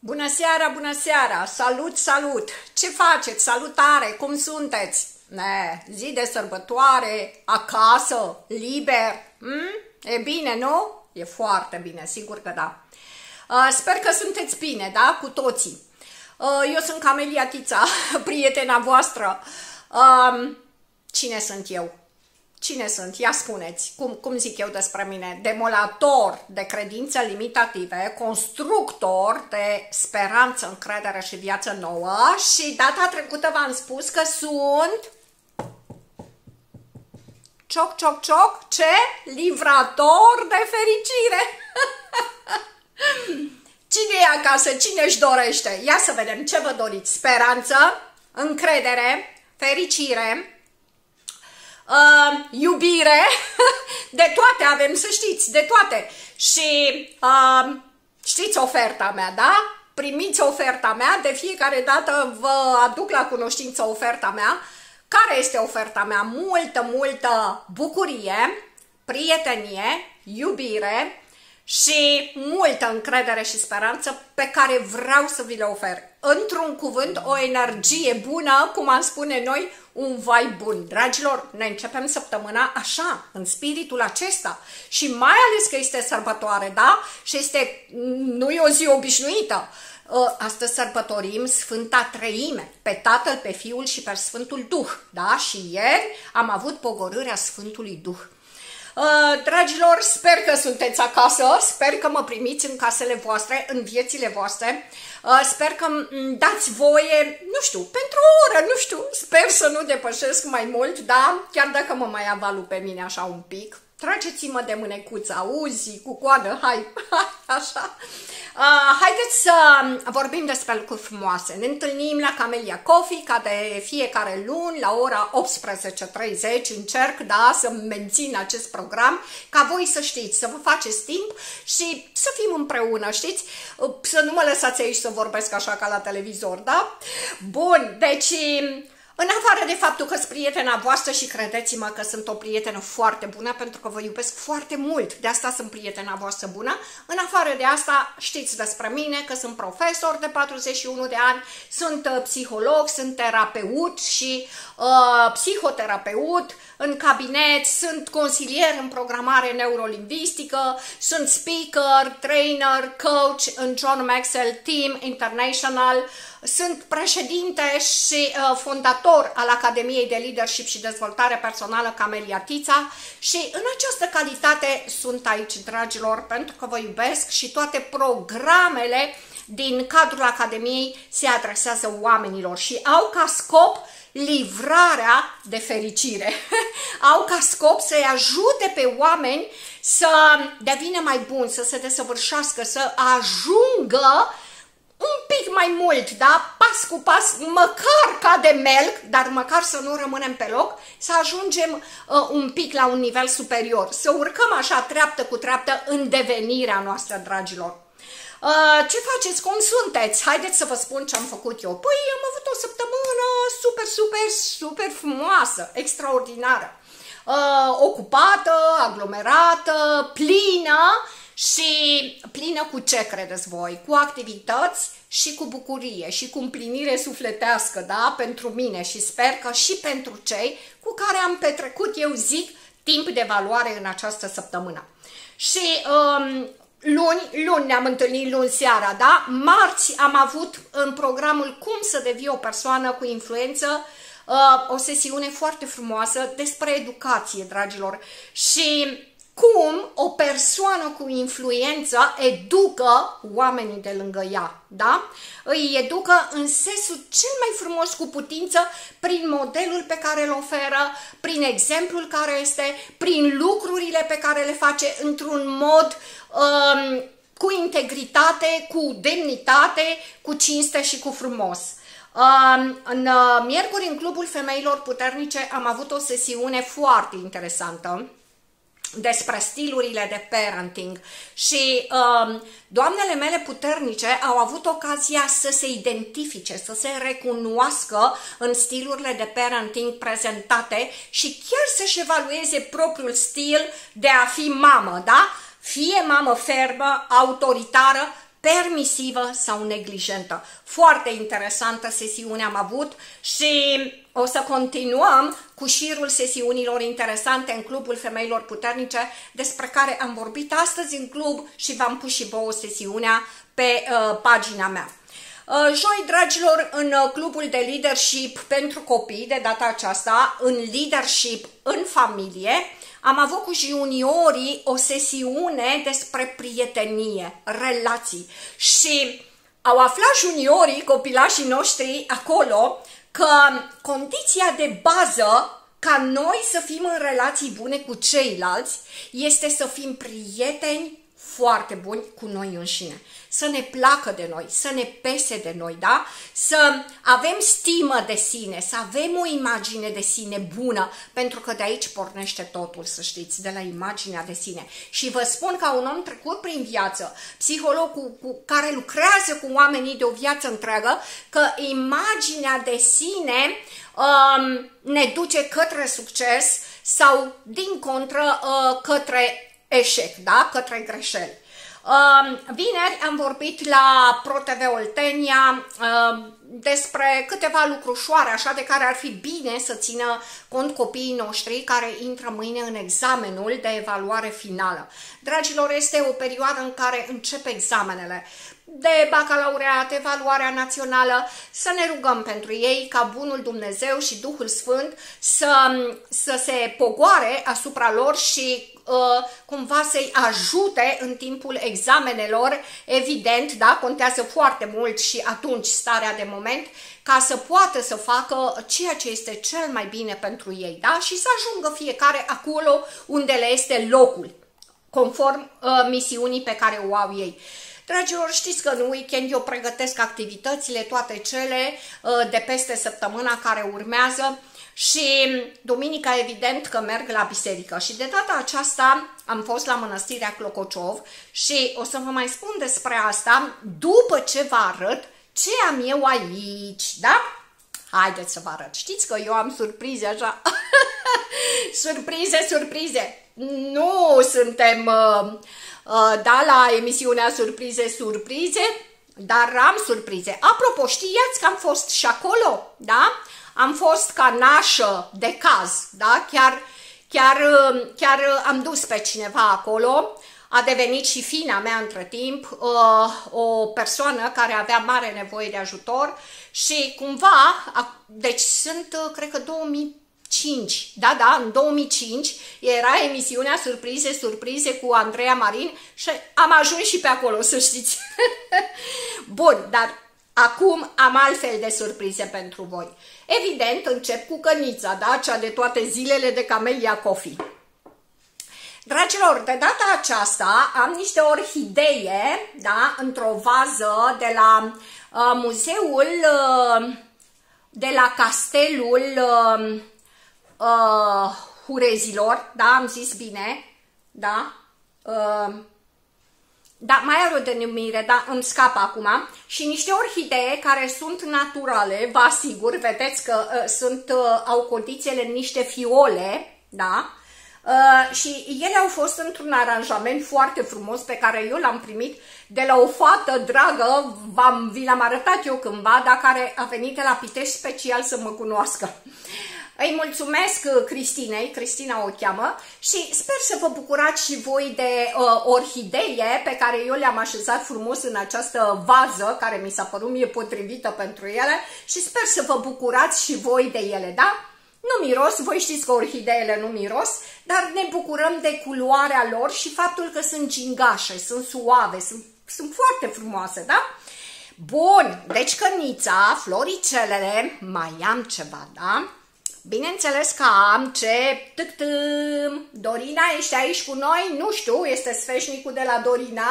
Bună seara, bună seara! Salut, salut! Ce faceți? Salutare! Cum sunteți? Ne, zi de sărbătoare, acasă, liber? Hmm? E bine, nu? E foarte bine, sigur că da. Uh, sper că sunteți bine, da? Cu toții. Uh, eu sunt Camelia Tița, prietena voastră. Uh, cine sunt eu? Cine sunt? Ia spuneți, cum, cum zic eu despre mine? Demolator de credințe limitative, constructor de speranță, încredere și viață nouă și data trecută v-am spus că sunt cioc, cioc, cioc, ce? Livrator de fericire! Cine e acasă? Cine își dorește? Ia să vedem ce vă doriți. Speranță, încredere, fericire, uh, iubire, de toate avem, să știți, de toate. Și uh, știți oferta mea, da? Primiți oferta mea, de fiecare dată vă aduc la cunoștință oferta mea. Care este oferta mea? Multă, multă bucurie, prietenie, iubire, și multă încredere și speranță pe care vreau să vi le ofer. Într-un cuvânt, o energie bună, cum am spune noi, un vai bun. Dragilor, ne începem săptămâna așa, în spiritul acesta. Și mai ales că este sărbătoare, da? Și este, nu e o zi obișnuită. Ă, astăzi sărbătorim Sfânta Treime, pe Tatăl, pe Fiul și pe Sfântul Duh, da? Și ieri am avut pogorârea Sfântului Duh. Uh, dragilor, sper că sunteți acasă, sper că mă primiți în casele voastre, în viețile voastre, uh, sper că dați voie, nu știu, pentru o oră, nu știu, sper să nu depășesc mai mult, da, chiar dacă mă mai avalu pe mine așa un pic, trageți-mă de mânecuță, auzi, cu coadă, hai, așa. Uh, haideți să vorbim despre lucruri frumoase. Ne întâlnim la Camelia Coffee, ca de fiecare luni, la ora 18.30. Încerc, da, să mențin acest program, ca voi să știți, să vă faceți timp și să fim împreună, știți? Uh, să nu mă lăsați aici să vorbesc așa ca la televizor, da? Bun, deci... În afară de faptul că sunt prietena voastră și credeți-mă că sunt o prietenă foarte bună pentru că vă iubesc foarte mult, de asta sunt prietena voastră bună, în afară de asta știți despre mine că sunt profesor de 41 de ani, sunt uh, psiholog, sunt terapeut și uh, psihoterapeut, în cabinet, sunt consilier în programare neurolingvistică, sunt speaker, trainer, coach în John Maxwell Team International, sunt președinte și uh, fondator al Academiei de Leadership și Dezvoltare Personală Camelia Tița și în această calitate sunt aici, dragilor, pentru că vă iubesc și toate programele din cadrul Academiei se adresează oamenilor și au ca scop livrarea de fericire. Au ca scop să-i ajute pe oameni să devină mai buni, să se desăvârșească, să ajungă un pic mai mult, da? Pas cu pas, măcar ca de melc, dar măcar să nu rămânem pe loc, să ajungem uh, un pic la un nivel superior, să urcăm așa treaptă cu treaptă în devenirea noastră, dragilor. Uh, ce faceți? Cum sunteți? Haideți să vă spun ce am făcut eu. Păi am avut o săptămână super, super, super frumoasă, extraordinară. Uh, ocupată, aglomerată, plină și plină cu ce credeți voi? Cu activități și cu bucurie și cu împlinire sufletească, da? Pentru mine și sper că și pentru cei cu care am petrecut, eu zic, timp de valoare în această săptămână. Și um, luni, luni ne-am întâlnit luni seara, da? Marți am avut în programul Cum să devii o persoană cu influență uh, o sesiune foarte frumoasă despre educație, dragilor. Și cum o persoană cu influență educă oamenii de lângă ea, da? Îi educă în sensul cel mai frumos cu putință prin modelul pe care îl oferă, prin exemplul care este, prin lucrurile pe care le face într-un mod um, cu integritate, cu demnitate, cu cinste și cu frumos. Um, în uh, miercuri, în Clubul Femeilor Puternice, am avut o sesiune foarte interesantă despre stilurile de parenting și um, doamnele mele puternice au avut ocazia să se identifice, să se recunoască în stilurile de parenting prezentate și chiar să-și evalueze propriul stil de a fi mamă, da? Fie mamă fermă, autoritară, permisivă sau neglijentă. Foarte interesantă sesiune am avut și o să continuăm cu șirul sesiunilor interesante în Clubul Femeilor Puternice, despre care am vorbit astăzi în club și v-am pus și vouă sesiunea pe uh, pagina mea. Uh, joi, dragilor, în uh, clubul de leadership pentru copii, de data aceasta, în leadership în familie, am avut cu juniorii o sesiune despre prietenie, relații. Și au aflat juniorii, copilașii noștri acolo, că condiția de bază ca noi să fim în relații bune cu ceilalți este să fim prieteni foarte buni cu noi înșine să ne placă de noi, să ne pese de noi, da? Să avem stimă de sine, să avem o imagine de sine bună, pentru că de aici pornește totul, să știți, de la imaginea de sine. Și vă spun ca un om trecut prin viață, psiholog cu, cu, care lucrează cu oamenii de o viață întreagă, că imaginea de sine um, ne duce către succes sau, din contră, uh, către eșec, da? către greșeli. Vineri am vorbit la ProTV Oltenia despre câteva lucrușoare, așa de care ar fi bine să țină cont copiii noștri care intră mâine în examenul de evaluare finală. Dragilor, este o perioadă în care încep examenele de bacalaureat, evaluarea națională, să ne rugăm pentru ei ca Bunul Dumnezeu și Duhul Sfânt să, să se pogoare asupra lor și uh, cumva să-i ajute în timpul examenelor, evident, da, contează foarte mult și atunci starea de moment, ca să poată să facă ceea ce este cel mai bine pentru ei, da, și să ajungă fiecare acolo unde le este locul, conform uh, misiunii pe care o au ei. Dragilor, știți că în weekend eu pregătesc activitățile, toate cele uh, de peste săptămâna care urmează și duminica evident că merg la biserică și de data aceasta am fost la mănăstirea Clocociov și o să vă mai spun despre asta după ce vă arăt ce am eu aici, da? Haideți să vă arăt. Știți că eu am surprize așa? surprize, surprize! Nu suntem, uh, uh, da, la emisiunea surprize, surprize, dar am surprize. Apropo, știați că am fost și acolo, da? Am fost ca nașă de caz, da? Chiar, chiar, chiar am dus pe cineva acolo, a devenit și fina mea între timp, uh, o persoană care avea mare nevoie de ajutor și cumva, deci sunt, uh, cred că 2005, da, da, în 2005 era emisiunea Surprize, Surprize cu Andreea Marin și am ajuns și pe acolo, să știți. Bun, dar Acum am altfel de surprize pentru voi. Evident, încep cu cănița, da? Cea de toate zilele de Camelia Coffee. Dragilor, de data aceasta am niște orhidee, da? Într-o vază de la uh, muzeul, uh, de la castelul uh, uh, Hurezilor, da? Am zis bine, da? Uh, da, mai are o denumire, dar îmi scapă acum, și niște orhidee care sunt naturale, vă asigur, vedeți că uh, sunt, uh, au condițiile niște fiole, da, uh, și ele au fost într-un aranjament foarte frumos pe care eu l-am primit de la o fată dragă, vi l-am arătat eu cândva, dar care a venit de la Pitești special să mă cunoască. Îi mulțumesc uh, Cristinei, Cristina o cheamă, și sper să vă bucurați și voi de uh, orhidee pe care eu le-am așezat frumos în această vază, care mi s-a părut mie potrivită pentru ele și sper să vă bucurați și voi de ele, da? Nu miros, voi știți că orhideele nu miros, dar ne bucurăm de culoarea lor și faptul că sunt gingașe, sunt suave, sunt, sunt foarte frumoase, da? Bun, deci cănița, floricelele, mai am ceva, da? Bineînțeles că am ce tâc-tâm. Dorina, ești aici cu noi? Nu știu, este sfeșnicul de la Dorina.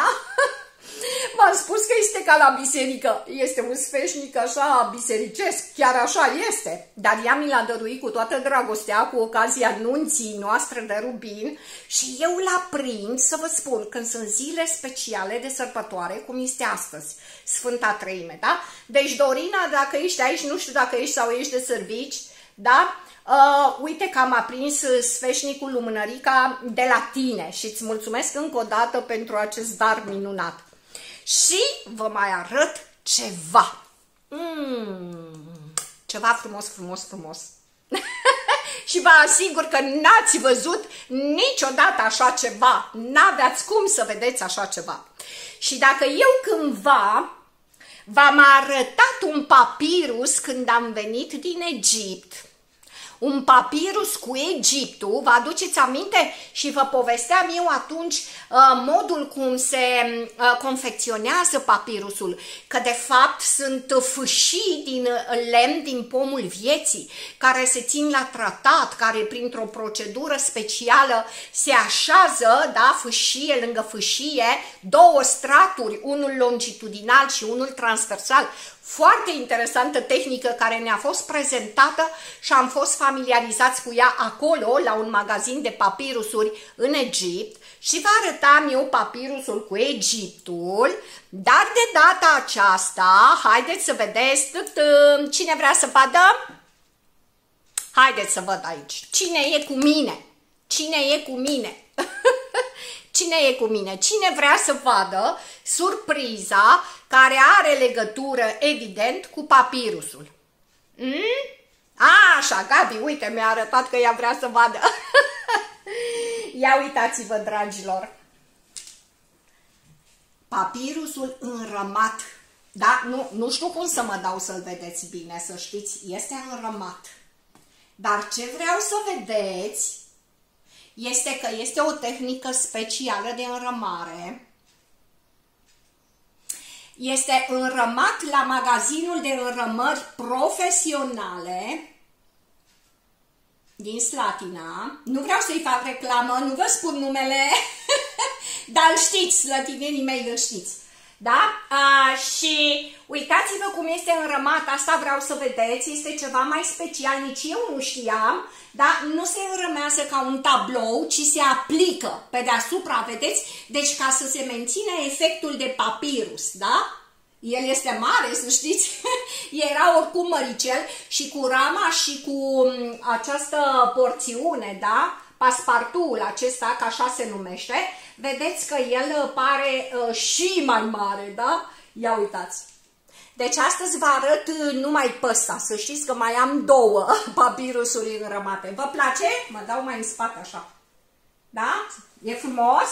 V-am spus că este ca la biserică. Este un sfeșnic așa bisericesc, chiar așa este. Dar ea mi l-a dăruit cu toată dragostea cu ocazia nunții noastre de rubin și eu l-a prind să vă spun când sunt zile speciale de sărbătoare, cum este astăzi, Sfânta Treime, da? Deci, Dorina, dacă ești aici, nu știu dacă ești sau ești de servici, da? Uh, uite că am aprins sfeșnicul lumânărica de la tine și îți mulțumesc încă o dată pentru acest dar minunat. și vă mai arăt ceva. Mm, ceva frumos, frumos, frumos. și vă asigur că n-ați văzut niciodată așa ceva. N-aveați cum să vedeți așa ceva. Și dacă eu cândva v-am arătat un papirus când am venit din Egipt, un papirus cu Egiptul, vă aduceți aminte? Și vă povesteam eu atunci uh, modul cum se uh, confecționează papirusul, că de fapt sunt fâșii din lemn din pomul vieții, care se țin la tratat, care printr-o procedură specială se așează, da, fâșie lângă fâșie, două straturi, unul longitudinal și unul transversal, foarte interesantă tehnică care ne-a fost prezentată și am fost familiarizați cu ea acolo, la un magazin de papirusuri în Egipt și vă arătam eu papirusul cu Egiptul, dar de data aceasta, haideți să vedeți, cine vrea să vadă? Haideți să văd aici. Cine e cu mine? Cine e cu mine? Cine e cu mine? Cine vrea să vadă surpriza care are legătură, evident, cu papirusul? Mm? A, așa, Gabi, uite, mi-a arătat că ea vrea să vadă. Ia uitați-vă, dragilor. Papirusul înrămat. Da? Nu, nu știu cum să mă dau să-l vedeți bine, să știți. Este înrămat. Dar ce vreau să vedeți este că este o tehnică specială de înrămare. Este înrămat la magazinul de înrămări profesionale din Slatina. Nu vreau să-i fac reclamă, nu vă spun numele, dar știți, slătinenii mei îl știți. Da? A, și uitați-vă cum este înrămat, asta vreau să vedeți, este ceva mai special, nici eu nu știam, da? Nu se înrămează ca un tablou, ci se aplică pe deasupra, vedeți? Deci ca să se mențină efectul de papirus, da? El este mare, să știți, era oricum măricel și cu rama și cu mm, această porțiune, da? Paspartul acesta, ca așa se numește, vedeți că el pare uh, și mai mare, da? Ia uitați! Deci astăzi vă arăt uh, numai pe ăsta, să știți că mai am două papirusuri înrămate. Vă place? Mă dau mai în spate așa. Da? E frumos?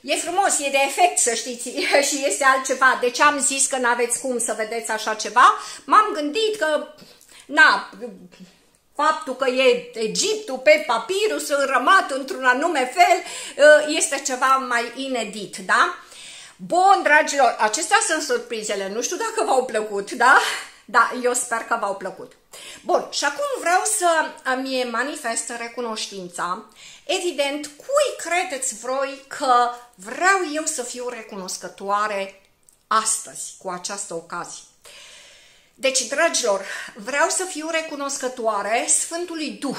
E frumos, e de efect, să știți, și este altceva. Deci am zis că n-aveți cum să vedeți așa ceva. M-am gândit că, na, faptul că e Egiptul pe papirus înrămat într-un anume fel uh, este ceva mai inedit, da? Bun, dragilor, acestea sunt surprizele. Nu știu dacă v-au plăcut, da? Da, eu sper că v-au plăcut. Bun, și acum vreau să mi manifest recunoștința. Evident, cui credeți voi că vreau eu să fiu recunoscătoare astăzi, cu această ocazie? Deci, dragilor, vreau să fiu recunoscătoare Sfântului Duh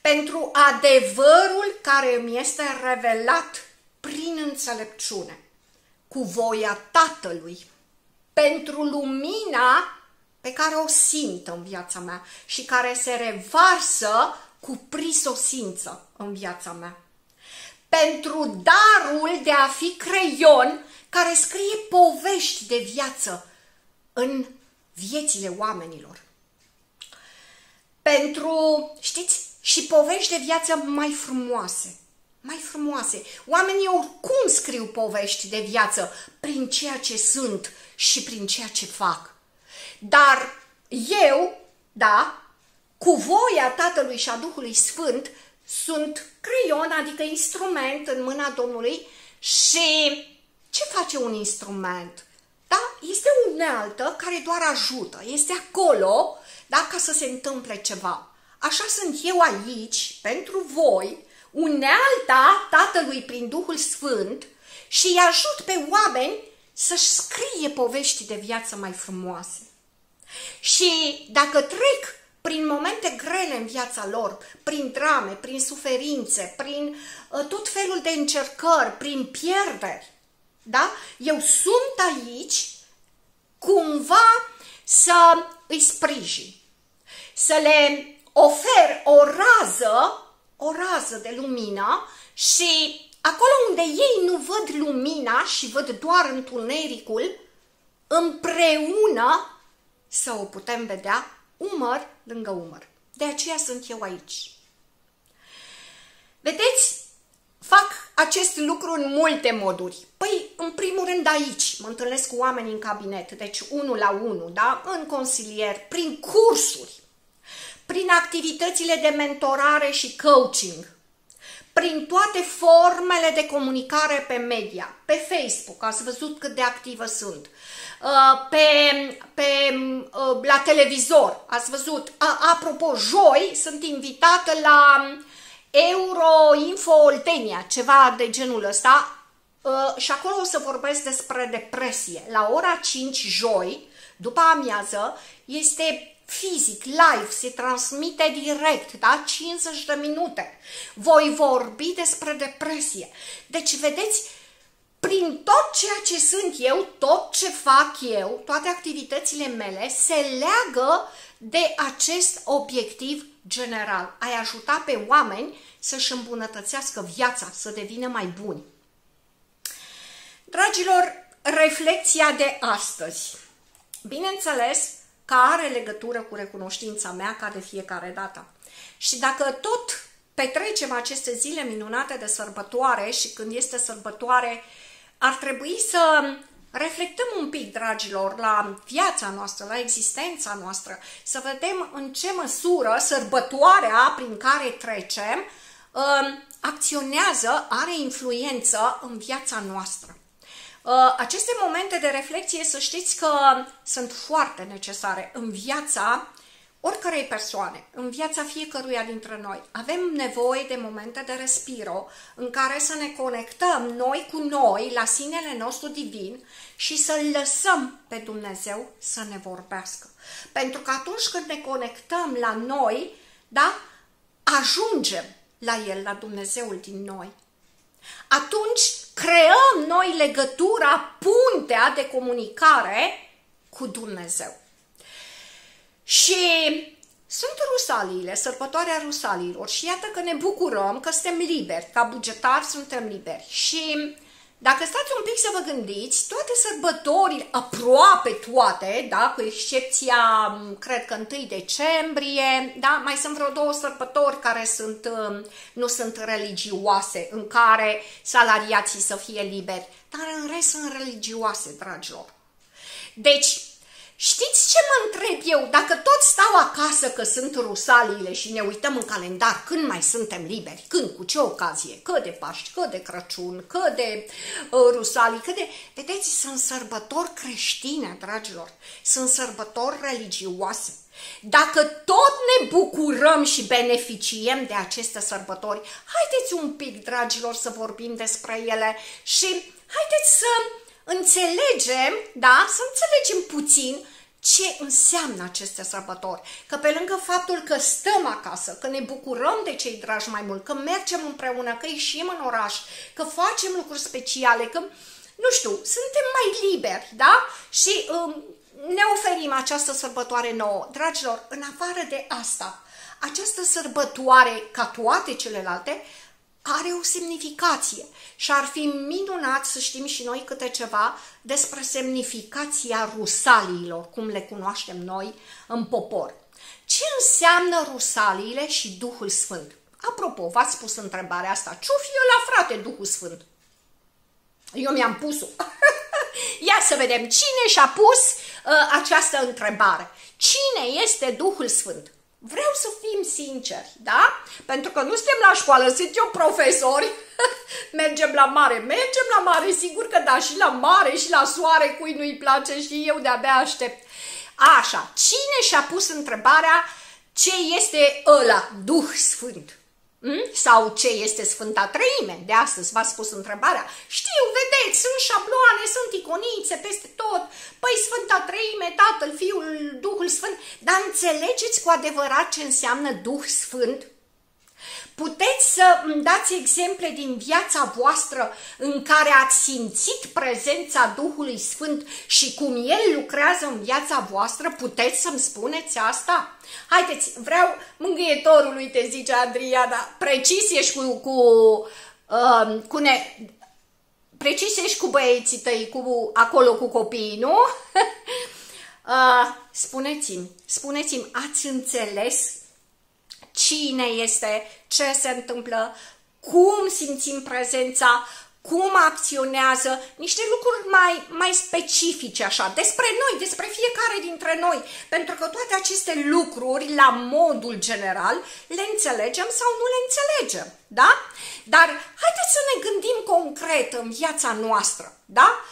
pentru adevărul care mi este revelat prin înțelepciune, cu voia Tatălui, pentru lumina pe care o simt în viața mea și care se revarsă cu prisosință în viața mea. Pentru darul de a fi creion care scrie povești de viață în viețile oamenilor. Pentru, știți, și povești de viață mai frumoase, mai frumoase. Oamenii oricum scriu povești de viață prin ceea ce sunt și prin ceea ce fac. Dar eu, da, cu voia Tatălui și a Duhului Sfânt, sunt creion, adică instrument în mâna Domnului și ce face un instrument? Da? Este o unealtă care doar ajută, este acolo, da, ca să se întâmple ceva. Așa sunt eu aici, pentru voi, unealta Tatălui prin Duhul Sfânt și îi ajut pe oameni să-și scrie povești de viață mai frumoase. Și dacă trec prin momente grele în viața lor, prin drame, prin suferințe, prin uh, tot felul de încercări, prin pierderi, da? Eu sunt aici cumva să îi sprijin, să le ofer o rază o rază de lumină și acolo unde ei nu văd lumina și văd doar întunericul, împreună să o putem vedea umăr lângă umăr. De aceea sunt eu aici. Vedeți, fac acest lucru în multe moduri. Păi, în primul rând aici, mă întâlnesc cu oameni în cabinet, deci unul la unul, da? în consilier, prin cursuri, prin activitățile de mentorare și coaching, prin toate formele de comunicare pe media, pe Facebook, ați văzut cât de activă sunt, uh, pe, pe, uh, la televizor, ați văzut, apropo, joi sunt invitată la Euro Info Oltenia, ceva de genul ăsta, uh, și acolo o să vorbesc despre depresie. La ora 5 joi, după amiază, este fizic, live, se transmite direct, da? 50 de minute. Voi vorbi despre depresie. Deci, vedeți, prin tot ceea ce sunt eu, tot ce fac eu, toate activitățile mele se leagă de acest obiectiv general. Ai ajuta pe oameni să-și îmbunătățească viața, să devină mai buni. Dragilor, reflexia de astăzi. Bineînțeles că are legătură cu recunoștința mea ca de fiecare dată. Și dacă tot petrecem aceste zile minunate de sărbătoare și când este sărbătoare, ar trebui să reflectăm un pic, dragilor, la viața noastră, la existența noastră, să vedem în ce măsură sărbătoarea prin care trecem um, acționează, are influență în viața noastră. Uh, aceste momente de reflexie, să știți că sunt foarte necesare în viața oricărei persoane, în viața fiecăruia dintre noi. Avem nevoie de momente de respiro în care să ne conectăm noi cu noi la sinele nostru divin și să-L lăsăm pe Dumnezeu să ne vorbească. Pentru că atunci când ne conectăm la noi, da, ajungem la El, la Dumnezeul din noi. Atunci creăm noi legătura, puntea de comunicare cu Dumnezeu. Și sunt rusaliile, sărbătoarea rusalilor și iată că ne bucurăm că suntem liberi, ca bugetari suntem liberi. Și dacă stați un pic să vă gândiți, toate sărbătorile, aproape toate, da, cu excepția, cred că 1 decembrie, da, mai sunt vreo două sărbători care sunt, um, nu sunt religioase, în care salariații să fie liberi, dar în rest sunt religioase, dragilor. Deci, Știți ce mă întreb eu? Dacă tot stau acasă că sunt rusaliile și ne uităm în calendar când mai suntem liberi, când, cu ce ocazie, că de Paști, că de Crăciun, că de uh, rusalii, că de... Vedeți, sunt sărbători creștine, dragilor, sunt sărbători religioase. Dacă tot ne bucurăm și beneficiem de aceste sărbători, haideți un pic, dragilor, să vorbim despre ele și haideți să înțelegem, da, să înțelegem puțin ce înseamnă aceste sărbători. Că pe lângă faptul că stăm acasă, că ne bucurăm de cei dragi mai mult, că mergem împreună, că ieșim în oraș, că facem lucruri speciale, că, nu știu, suntem mai liberi, da? Și um, ne oferim această sărbătoare nouă. Dragilor, în afară de asta, această sărbătoare, ca toate celelalte, are o semnificație și ar fi minunat să știm și noi câte ceva despre semnificația rusaliilor, cum le cunoaștem noi în popor. Ce înseamnă rusaliile și Duhul Sfânt? Apropo, v-ați spus întrebarea asta, ce-o fi la frate Duhul Sfânt? Eu mi-am pus-o. Ia să vedem cine și-a pus uh, această întrebare. Cine este Duhul Sfânt? Vreau să fim sinceri, da? Pentru că nu suntem la școală, sunt eu profesori, mergem la mare, mergem la mare, sigur că da, și la mare și la soare, cui nu-i place și eu de-abia aștept. Așa, cine și-a pus întrebarea ce este ăla, Duh Sfânt? Hmm? Sau ce este Sfânta Treime? De astăzi v-a spus întrebarea. Știu, vedeți, sunt șabloane, sunt iconițe peste tot. Păi Sfânta Treime, Tatăl, Fiul, Duhul Sfânt. Dar înțelegeți cu adevărat ce înseamnă Duh Sfânt? Puteți să îmi dați exemple din viața voastră în care ați simțit prezența Duhului Sfânt și cum El lucrează în viața voastră? Puteți să-mi spuneți asta? Haideți, vreau mângâietorul, uite, zice Adriana, precis ești cu, cu uh, cu ne, precis ești cu băieții tăi, cu, acolo cu copiii, nu? uh, spuneți-mi, spuneți-mi, ați înțeles cine este, ce se întâmplă, cum simțim prezența, cum acționează, niște lucruri mai, mai specifice așa, despre noi, despre fiecare dintre noi, pentru că toate aceste lucruri, la modul general, le înțelegem sau nu le înțelegem, da? Dar haideți să ne gândim concret în viața noastră, da?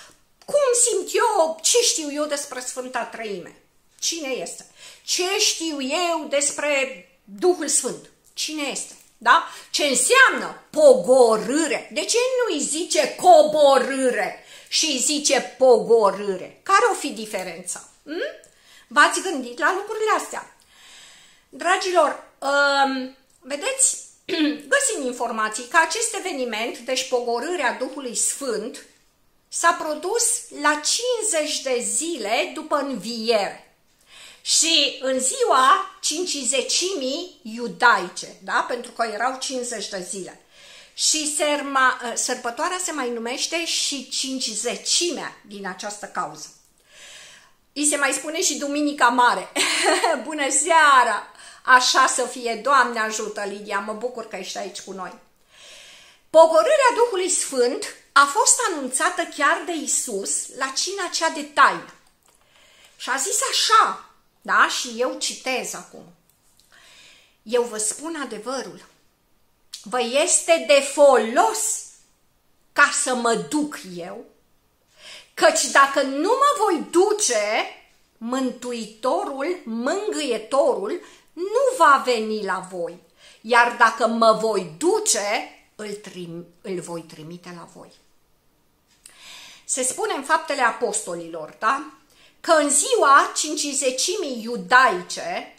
Cum simt eu, ce știu eu despre Sfânta Trăime? Cine este? Ce știu eu despre Duhul Sfânt? Cine este? Da? Ce înseamnă pogorâre? De ce nu îi zice coborâre și îi zice pogorâre? Care o fi diferența? Hm? V-ați gândit la lucrurile astea? Dragilor, um, vedeți, găsim informații că acest eveniment, deci pogorârea Duhului Sfânt, s-a produs la 50 de zile după înviere. Și în ziua cincizecimii iudaice, da? pentru că erau 50 de zile. Și serma, ă, sărbătoarea se mai numește și cincizecimea din această cauză. Îi se mai spune și Duminica Mare. Bună seara! Așa să fie, Doamne ajută, Lidia, mă bucur că ești aici cu noi. Pogorârea Duhului Sfânt a fost anunțată chiar de Isus la cina cea de taină. Și a zis așa, da? Și eu citez acum. Eu vă spun adevărul. Vă este de folos ca să mă duc eu, căci dacă nu mă voi duce, Mântuitorul, Mângâietorul, nu va veni la voi. Iar dacă mă voi duce, îl, trim, îl voi trimite la voi. Se spune în faptele apostolilor, da? Că în ziua cincizecimii iudaice,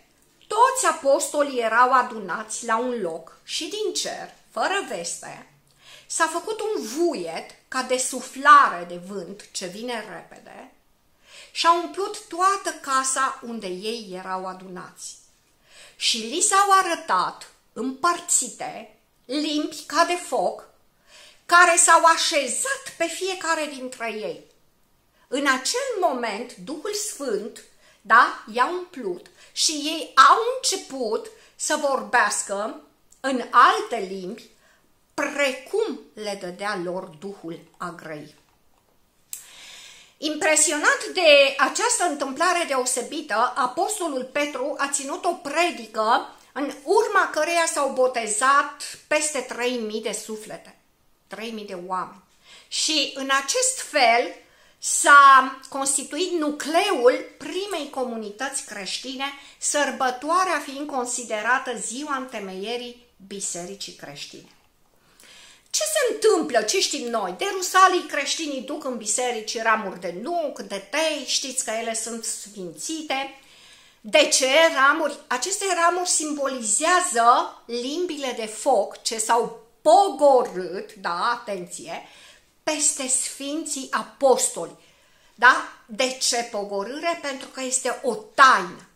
toți apostolii erau adunați la un loc și din cer, fără veste, s-a făcut un vuiet ca de suflare de vânt ce vine repede și a umplut toată casa unde ei erau adunați. Și li s-au arătat împărțite limbi ca de foc, care s-au așezat pe fiecare dintre ei. În acel moment, Duhul Sfânt, da, i-a umplut și ei au început să vorbească în alte limbi, precum le dădea lor Duhul a grăi. Impresionat de această întâmplare deosebită, Apostolul Petru a ținut o predică în urma căreia s-au botezat peste 3000 de suflete, 3000 de oameni. Și în acest fel, s-a constituit nucleul primei comunități creștine, sărbătoarea fiind considerată ziua întemeierii bisericii creștine. Ce se întâmplă? Ce știm noi? De Rusalii creștinii duc în biserici ramuri de nuc, de tei, știți că ele sunt sfințite. De ce ramuri? Aceste ramuri simbolizează limbile de foc ce s-au pogorât, da, atenție, peste Sfinții Apostoli. Da? De ce pogorâre? Pentru că este o taină.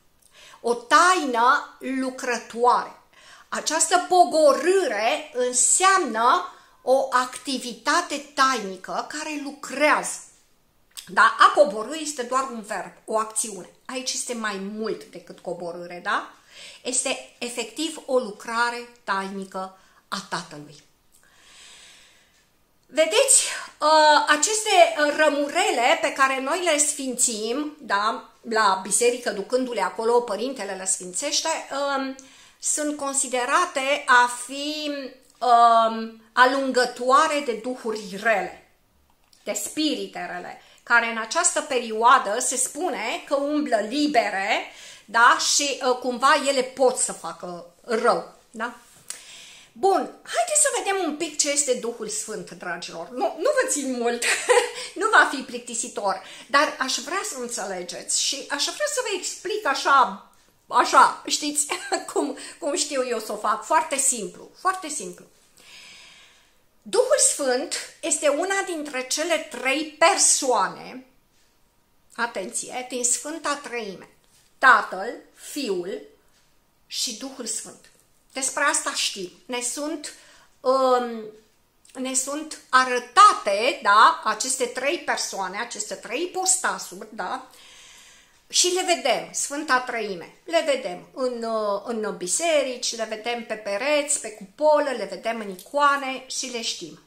O taină lucrătoare. Această pogorâre înseamnă o activitate tainică care lucrează. Da? A coborâ este doar un verb, o acțiune. Aici este mai mult decât coborâre, da? Este efectiv o lucrare tainică a Tatălui. Vedeți, uh, aceste uh, rămurele pe care noi le sfințim, da, la biserică, ducându-le acolo, părintele le sfințește, um, sunt considerate a fi um, alungătoare de duhuri rele, de spirite rele, care în această perioadă se spune că umblă libere, da, și uh, cumva ele pot să facă rău, da? Bun, haideți să vedem un pic ce este Duhul Sfânt, dragilor. Nu, nu vă țin mult, nu va fi plictisitor, dar aș vrea să înțelegeți și aș vrea să vă explic așa, așa, știți, cum, cum știu eu să o fac, foarte simplu, foarte simplu. Duhul Sfânt este una dintre cele trei persoane, atenție, din Sfânta Trăime, Tatăl, Fiul și Duhul Sfânt. Despre asta știm. Ne sunt um, ne sunt arătate, da, aceste trei persoane, aceste trei postasuri, da, și le vedem, Sfânta Trăime, le vedem în, uh, în biserici, le vedem pe pereți, pe cupolă, le vedem în icoane și le știm.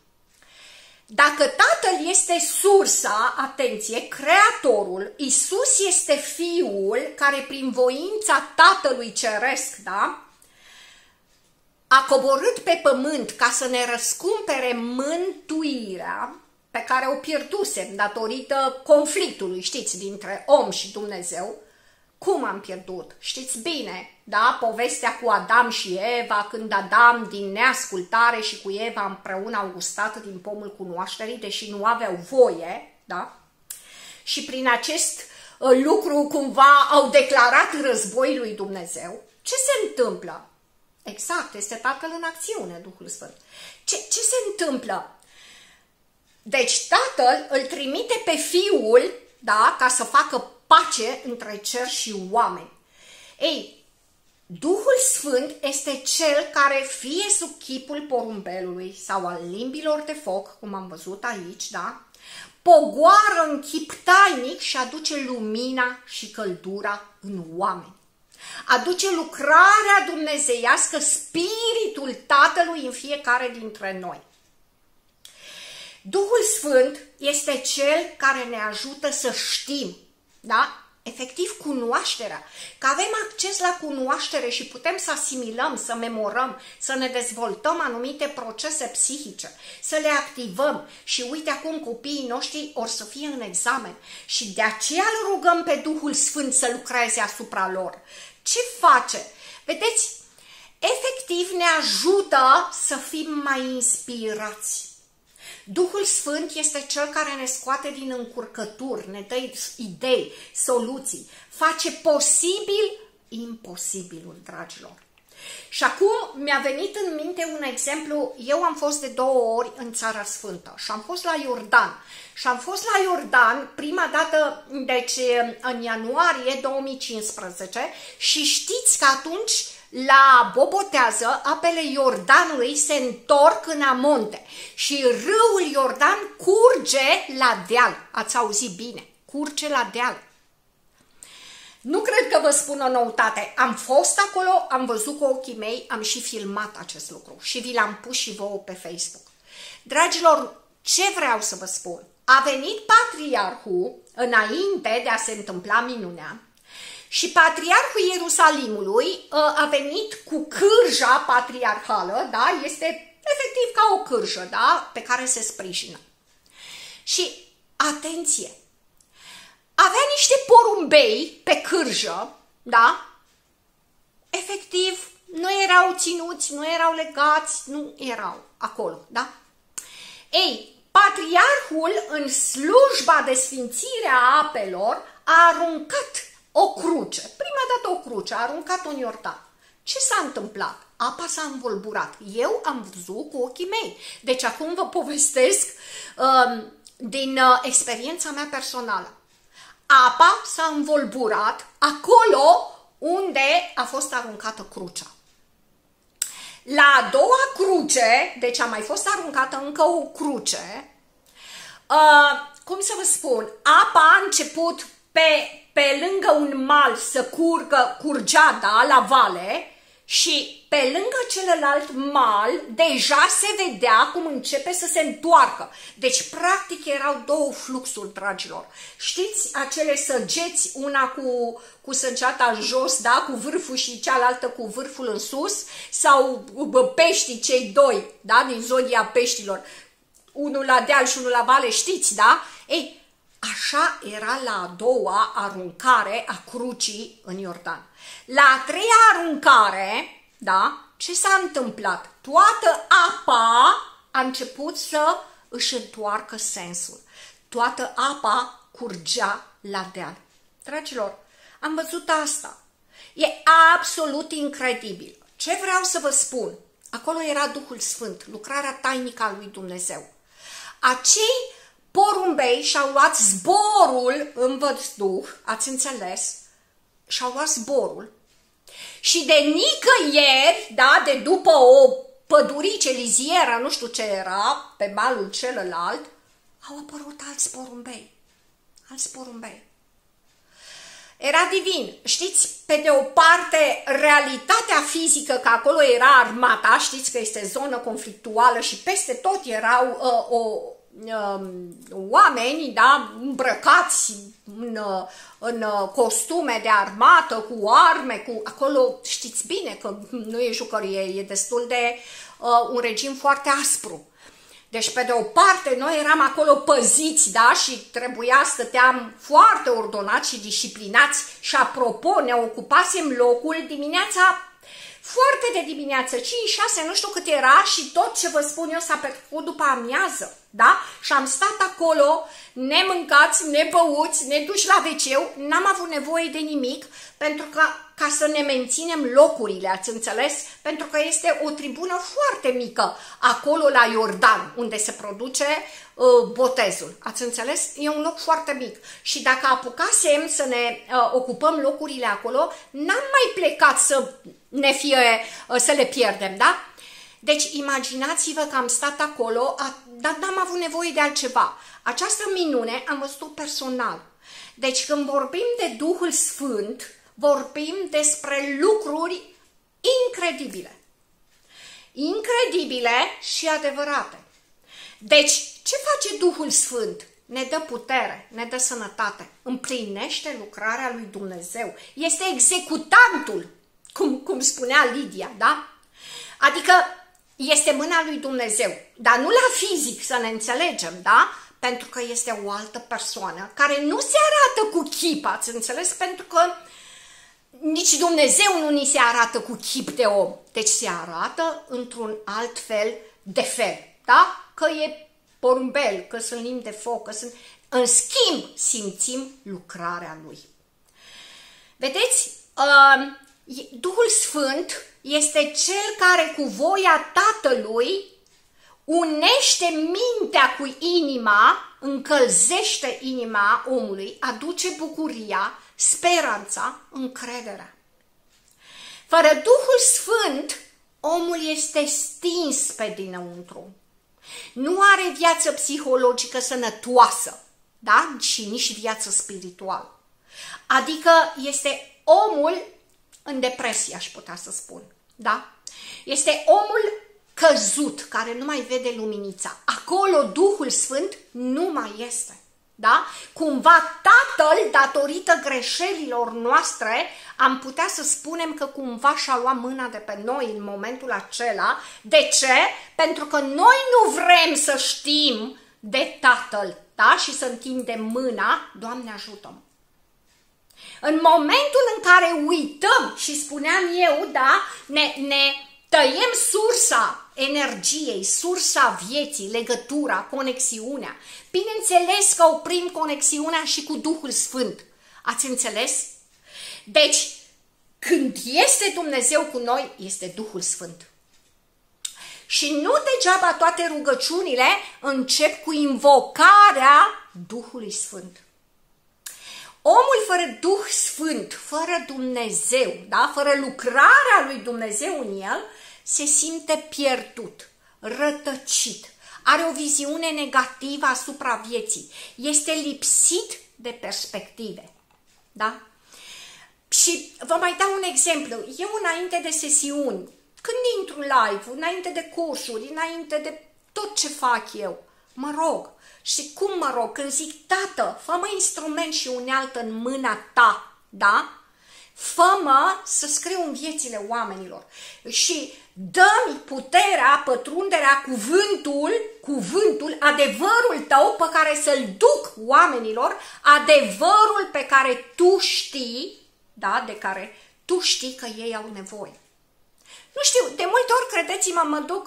Dacă Tatăl este sursa, atenție, Creatorul, Isus este Fiul care prin voința Tatălui Ceresc, da, a coborât pe pământ ca să ne răscumpere mântuirea pe care o pierdusem datorită conflictului, știți, dintre om și Dumnezeu, cum am pierdut? Știți bine, da? Povestea cu Adam și Eva, când Adam din neascultare și cu Eva împreună au gustat din pomul cunoașterii, deși nu aveau voie, da? Și prin acest uh, lucru cumva au declarat război lui Dumnezeu. Ce se întâmplă? Exact, este Tatăl în acțiune, Duhul Sfânt. Ce, ce se întâmplă? Deci Tatăl îl trimite pe Fiul, da, ca să facă pace între cer și oameni. Ei, Duhul Sfânt este cel care fie sub chipul porumbelului sau al limbilor de foc, cum am văzut aici, da? Pogoară în chip tainic și aduce lumina și căldura în oameni. Aduce lucrarea dumnezeiască, spiritul Tatălui în fiecare dintre noi. Duhul Sfânt este cel care ne ajută să știm, da? Efectiv cunoașterea, că avem acces la cunoaștere și putem să asimilăm, să memorăm, să ne dezvoltăm anumite procese psihice, să le activăm și uite acum copiii noștri or să fie în examen și de aceea îl rugăm pe Duhul Sfânt să lucreze asupra lor. Ce face? Vedeți, efectiv ne ajută să fim mai inspirați Duhul Sfânt este cel care ne scoate din încurcături, ne dă idei, soluții, face posibil imposibilul, dragilor. Și acum mi-a venit în minte un exemplu, eu am fost de două ori în Țara Sfântă și am fost la Iordan. Și am fost la Iordan prima dată, deci în ianuarie 2015 și știți că atunci la Bobotează, apele Iordanului se întorc în amonte și râul Iordan curge la deal. Ați auzit bine, curge la deal. Nu cred că vă spun o noutate. Am fost acolo, am văzut cu ochii mei, am și filmat acest lucru și vi l-am pus și vouă pe Facebook. Dragilor, ce vreau să vă spun? A venit patriarhul înainte de a se întâmpla minunea și patriarhul Ierusalimului uh, a venit cu cârja patriarhală, da? Este efectiv ca o cârjă, da? Pe care se sprijină. Și, atenție, avea niște porumbei pe cârjă, da? Efectiv, nu erau ținuți, nu erau legați, nu erau acolo, da? Ei, patriarhul, în slujba de sfințire a apelor, a aruncat o cruce, prima dată o cruce, a aruncat-o în Iordan. Ce s-a întâmplat? Apa s-a învolburat. Eu am văzut cu ochii mei. Deci acum vă povestesc uh, din uh, experiența mea personală. Apa s-a învolburat acolo unde a fost aruncată crucea. La a doua cruce, deci a mai fost aruncată încă o cruce, uh, cum să vă spun, apa a început pe pe lângă un mal să curgă, curgea, da, la vale și pe lângă celălalt mal deja se vedea cum începe să se întoarcă. Deci, practic, erau două fluxuri, dragilor. Știți acele săgeți, una cu, cu săgeata în jos, da, cu vârful și cealaltă cu vârful în sus, sau peștii cei doi, da, din zodia peștilor, unul la deal și unul la vale, știți, da? Ei, Așa era la a doua aruncare a crucii în Iordan. La a treia aruncare, da, ce s-a întâmplat? Toată apa a început să își întoarcă sensul. Toată apa curgea la deal. Dragilor, am văzut asta. E absolut incredibil. Ce vreau să vă spun? Acolo era Duhul Sfânt, lucrarea tainică a lui Dumnezeu. Acei porumbei și-au luat zborul în văzduh, ați înțeles? Și-au luat zborul. Și de nicăieri, da, de după o pădurice, lizieră, nu știu ce era, pe malul celălalt, au apărut alți porumbei. Alți porumbei. Era divin. Știți, pe de o parte, realitatea fizică, că acolo era armata, știți că este zonă conflictuală și peste tot erau uh, o, uh, oameni da, îmbrăcați în, uh, în uh, costume de armată, cu arme, cu acolo știți bine că nu e jucărie, e destul de uh, un regim foarte aspru. Deci, pe de o parte, noi eram acolo păziți, da, și trebuia, stăteam foarte ordonați și disciplinați și, apropo, ne ocupasem locul dimineața foarte de dimineață, 5-6, nu știu cât era și tot ce vă spun eu s-a petrecut după amiază, da? Și am stat acolo, nemâncați, nebăuți, neduși la wc n-am avut nevoie de nimic, pentru că ca să ne menținem locurile, ați înțeles? Pentru că este o tribună foarte mică acolo la Iordan, unde se produce uh, botezul. Ați înțeles? E un loc foarte mic. Și dacă apucasem să ne uh, ocupăm locurile acolo, n-am mai plecat să ne fie, uh, să le pierdem, da? Deci imaginați-vă că am stat acolo, dar n-am avut nevoie de altceva. Această minune am văzut-o personal. Deci când vorbim de Duhul Sfânt, vorbim despre lucruri incredibile. Incredibile și adevărate. Deci, ce face Duhul Sfânt? Ne dă putere, ne dă sănătate, împlinește lucrarea lui Dumnezeu. Este executantul, cum, cum spunea Lidia, da? Adică este mâna lui Dumnezeu, dar nu la fizic să ne înțelegem, da? Pentru că este o altă persoană care nu se arată cu chip, ați înțeles? Pentru că nici Dumnezeu nu ni se arată cu chip de om, deci se arată într-un alt fel de fel, da? Că e porumbel, că sunt limbi de foc, că sunt... În schimb, simțim lucrarea Lui. Vedeți, uh, Duhul Sfânt este Cel care cu voia Tatălui unește mintea cu inima, încălzește inima omului, aduce bucuria, speranța, încrederea. Fără Duhul Sfânt, omul este stins pe dinăuntru. Nu are viață psihologică sănătoasă, da? Și nici viață spirituală. Adică este omul în depresie, aș putea să spun, da? Este omul căzut, care nu mai vede luminița. Acolo Duhul Sfânt nu mai este. Da? Cumva tatăl, datorită greșelilor noastre, am putea să spunem că cumva și-a luat mâna de pe noi în momentul acela. De ce? Pentru că noi nu vrem să știm de tatăl da? și să întindem mâna, Doamne ajută -mă. În momentul în care uităm și spuneam eu, da, ne, ne tăiem sursa energiei, sursa vieții, legătura, conexiunea. Bineînțeles că oprim conexiunea și cu Duhul Sfânt. Ați înțeles? Deci, când este Dumnezeu cu noi, este Duhul Sfânt. Și nu degeaba toate rugăciunile încep cu invocarea Duhului Sfânt. Omul fără Duh Sfânt, fără Dumnezeu, da? fără lucrarea lui Dumnezeu în el, se simte pierdut, rătăcit, are o viziune negativă asupra vieții, este lipsit de perspective. Da? Și vă mai dau un exemplu. Eu înainte de sesiuni, când intru live, înainte de cursuri, înainte de tot ce fac eu, mă rog. Și cum mă rog? Când zic, tată, fă-mă instrument și unealtă în mâna ta, da? Fă-mă să scriu în viețile oamenilor. Și dă-mi puterea, pătrunderea, cuvântul, cuvântul, adevărul tău pe care să-l duc oamenilor, adevărul pe care tu știi, da, de care tu știi că ei au nevoie. Nu știu, de multe ori, credeți-mă, mă duc,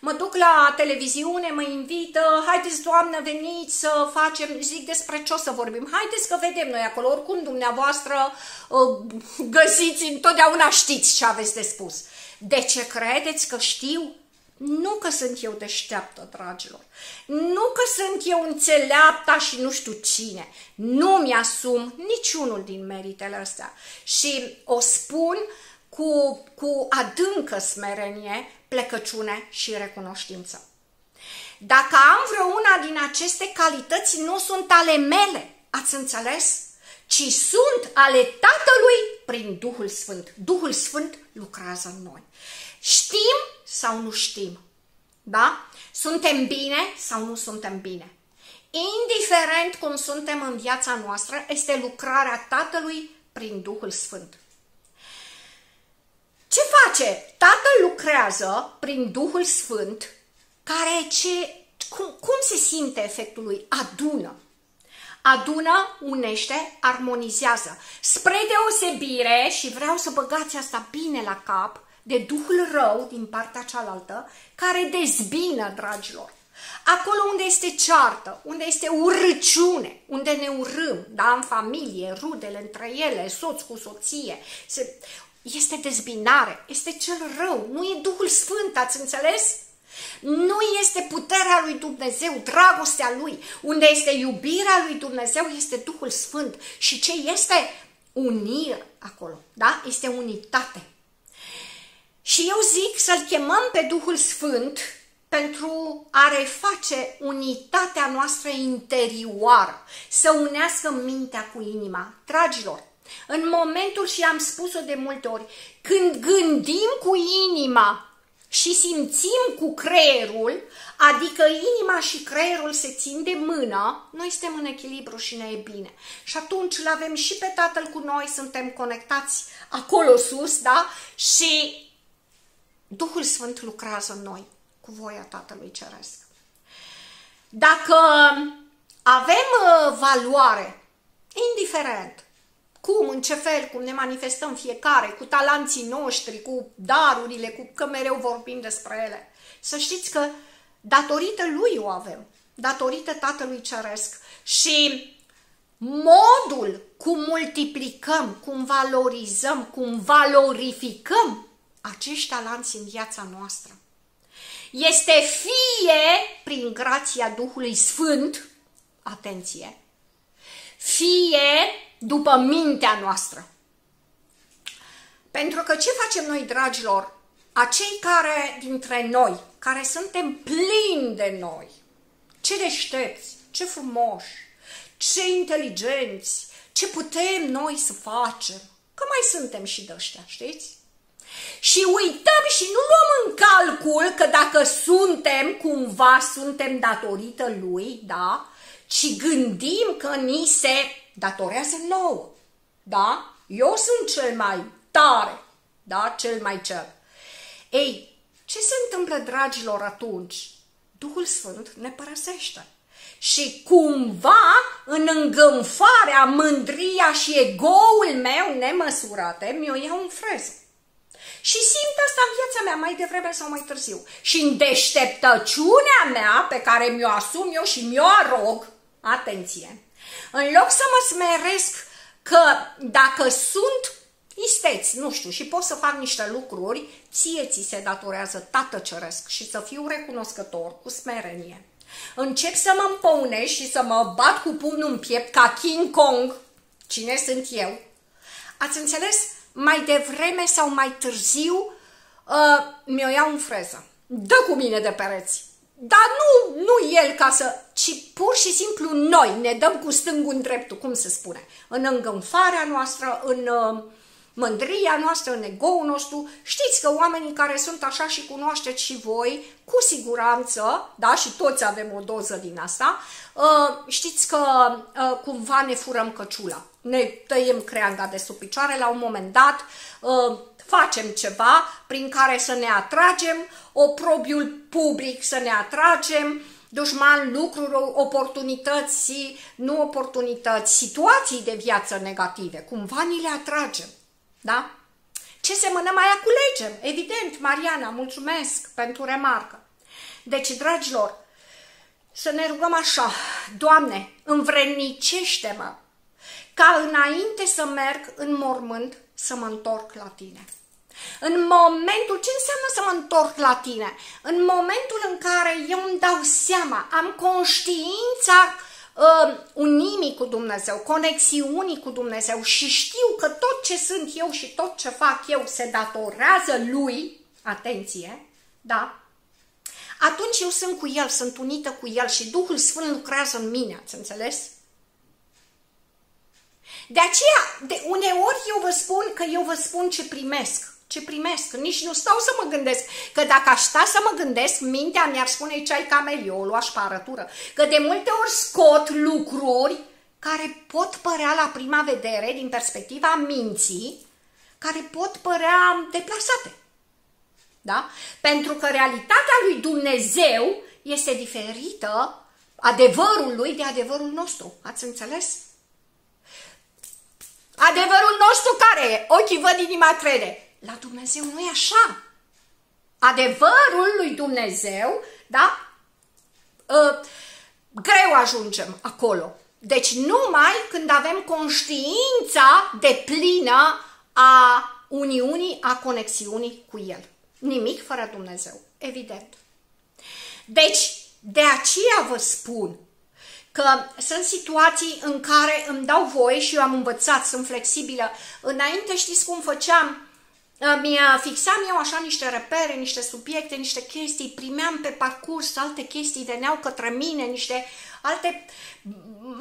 mă duc la televiziune, mă invită, haideți, doamnă, veniți să facem, zic despre ce o să vorbim, haideți că vedem noi acolo, oricum dumneavoastră uh, găsiți, întotdeauna știți ce aveți de spus. De ce credeți că știu? Nu că sunt eu deșteaptă, dragilor. Nu că sunt eu înțeleapta și nu știu cine. Nu mi-asum niciunul din meritele astea. Și o spun cu, cu adâncă smerenie, plecăciune și recunoștință. Dacă am vreuna din aceste calități, nu sunt ale mele, ați înțeles? Ci sunt ale Tatălui prin Duhul Sfânt. Duhul Sfânt lucrează în noi. Știm sau nu știm? Da? Suntem bine sau nu suntem bine? Indiferent cum suntem în viața noastră, este lucrarea Tatălui prin Duhul Sfânt. Ce face? Tatăl lucrează prin Duhul Sfânt, care ce, cum, cum se simte efectul lui? Adună. Adună, unește, armonizează. Spre deosebire, și vreau să băgați asta bine la cap, de Duhul rău din partea cealaltă, care dezbină, dragilor. Acolo unde este ceartă, unde este urăciune, unde ne urâm, da, în familie, rudele între ele, soț cu soție, se, este dezbinare, este cel rău, nu e Duhul Sfânt, ați înțeles? Nu este puterea lui Dumnezeu, dragostea lui. Unde este iubirea lui Dumnezeu este Duhul Sfânt. Și ce este? Unire acolo, da? Este unitate. Și eu zic să-L chemăm pe Duhul Sfânt pentru a reface unitatea noastră interioară, să unească mintea cu inima. Dragilor, în momentul, și am spus-o de multe ori, când gândim cu inima și simțim cu creierul, adică inima și creierul se țin de mână, noi suntem în echilibru și ne e bine. Și atunci îl avem și pe Tatăl cu noi, suntem conectați acolo sus, da? Și Duhul Sfânt lucrează în noi cu voia Tatălui Ceresc. Dacă avem uh, valoare, indiferent cum, în ce fel, cum ne manifestăm fiecare, cu talanții noștri, cu darurile, cu că mereu vorbim despre ele. Să știți că datorită lui o avem, datorită Tatălui Ceresc și modul cum multiplicăm, cum valorizăm, cum valorificăm acești talanți în viața noastră. Este fie prin grația Duhului Sfânt, atenție, fie după mintea noastră. Pentru că ce facem noi, dragilor, acei care dintre noi, care suntem plini de noi, ce deștepți, ce frumoși, ce inteligenți, ce putem noi să facem, că mai suntem și de ăștia, știți? Și uităm și nu luăm în calcul că dacă suntem, cumva suntem datorită lui, da? Ci gândim că ni se datorează nouă. Da? Eu sunt cel mai tare, da? Cel mai cel. Ei, ce se întâmplă, dragilor, atunci? Duhul Sfânt ne părăsește. Și cumva, în îngânfarea, mândria și egoul meu nemăsurate, mi-o iau în freză. Și simt asta în viața mea mai devreme sau mai târziu. Și în deșteptăciunea mea, pe care mi-o asum eu și mi-o arog, atenție, în loc să mă smeresc că dacă sunt isteți, nu știu, și pot să fac niște lucruri, ție ți se datorează Tată Ceresc și să fiu recunoscător cu smerenie. Încep să mă împăunesc și să mă bat cu pumnul în piept ca King Kong. Cine sunt eu? Ați înțeles? Mai devreme sau mai târziu uh, mi-o iau în freză. Dă cu mine de pereți. Dar nu, nu el ca să, ci pur și simplu noi ne dăm cu stângul în dreptul, cum se spune, în îngânfarea noastră, în uh, mândria noastră, în ego nostru. Știți că oamenii care sunt așa și cunoașteți și voi, cu siguranță, da, și toți avem o doză din asta, uh, știți că uh, cumva ne furăm căciula, ne tăiem creanga de sub picioare la un moment dat, uh, facem ceva prin care să ne atragem, oprobiul public să ne atragem, dușman, lucruri, oportunități, nu oportunități, situații de viață negative, cumva ni le atragem. Da? Ce semănă mai aculegem? Evident, Mariana, mulțumesc pentru remarcă. Deci, dragilor, să ne rugăm așa, Doamne, învrednicește-mă ca înainte să merg în mormânt să mă întorc la Tine. În momentul, ce înseamnă să mă întorc la Tine? În momentul în care eu îmi dau seama, am conștiința uh, unimii cu cu Dumnezeu, conexiunii cu Dumnezeu și știu că tot ce sunt eu și tot ce fac eu se datorează Lui, atenție, da? Atunci eu sunt cu El, sunt unită cu El și Duhul Sfânt lucrează în mine, ați înțeles? De aceea, de uneori eu vă spun că eu vă spun ce primesc ce primesc. Nici nu stau să mă gândesc. Că dacă aș sta să mă gândesc, mintea mi-ar spune ce ai cameliolul, aș parătură. Că de multe ori scot lucruri care pot părea la prima vedere, din perspectiva minții, care pot părea deplasate. Da? Pentru că realitatea lui Dumnezeu este diferită adevărul lui de adevărul nostru. Ați înțeles? Adevărul nostru care e? Ochii văd, inima crede. La Dumnezeu nu e așa. Adevărul lui Dumnezeu, da? Uh, greu ajungem acolo. Deci numai când avem conștiința de plină a uniunii, a conexiunii cu El. Nimic fără Dumnezeu, evident. Deci, de aceea vă spun că sunt situații în care îmi dau voie și eu am învățat, sunt flexibilă. Înainte știți cum făceam? Mi fixam eu așa niște repere, niște subiecte, niște chestii, primeam pe parcurs alte chestii, veneau către mine, niște alte,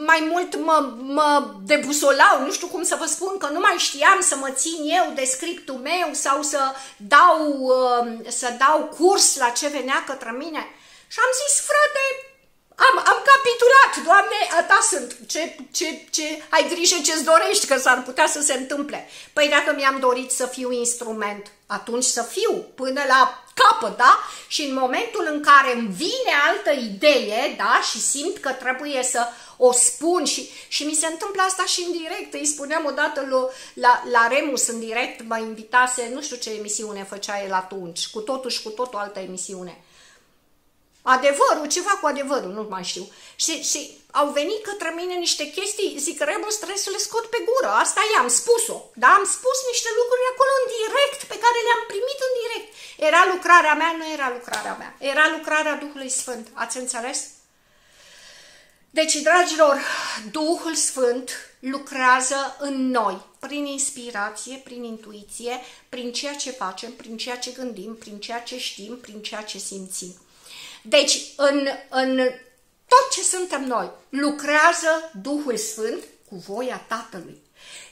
mai mult mă, mă debusolau, nu știu cum să vă spun, că nu mai știam să mă țin eu de scriptul meu sau să dau, uh, să dau curs la ce venea către mine. Și am zis, frate, am, am capitulat, Doamne, a ta sunt, ce, ce, ce, ai grijă ce-ți dorești, că s-ar putea să se întâmple. Păi dacă mi-am dorit să fiu instrument, atunci să fiu până la capăt, da? Și în momentul în care îmi vine altă idee, da? Și simt că trebuie să o spun și, și mi se întâmplă asta și în direct. Îi spuneam odată la, la, la Remus în direct, mă invitase, nu știu ce emisiune făcea el atunci, cu totul și cu totul altă emisiune adevărul, ceva cu adevărul, nu mai știu. Și, și au venit către mine niște chestii, zic, Rebus, trebuie să le scot pe gură, asta i-am spus-o, da? Am spus niște lucruri acolo în direct, pe care le-am primit în direct. Era lucrarea mea, nu era lucrarea mea, era lucrarea Duhului Sfânt, ați înțeles? Deci, dragilor, Duhul Sfânt lucrează în noi, prin inspirație, prin intuiție, prin ceea ce facem, prin ceea ce gândim, prin ceea ce știm, prin ceea ce simțim. Deci, în, în tot ce suntem noi, lucrează Duhul Sfânt cu voia Tatălui.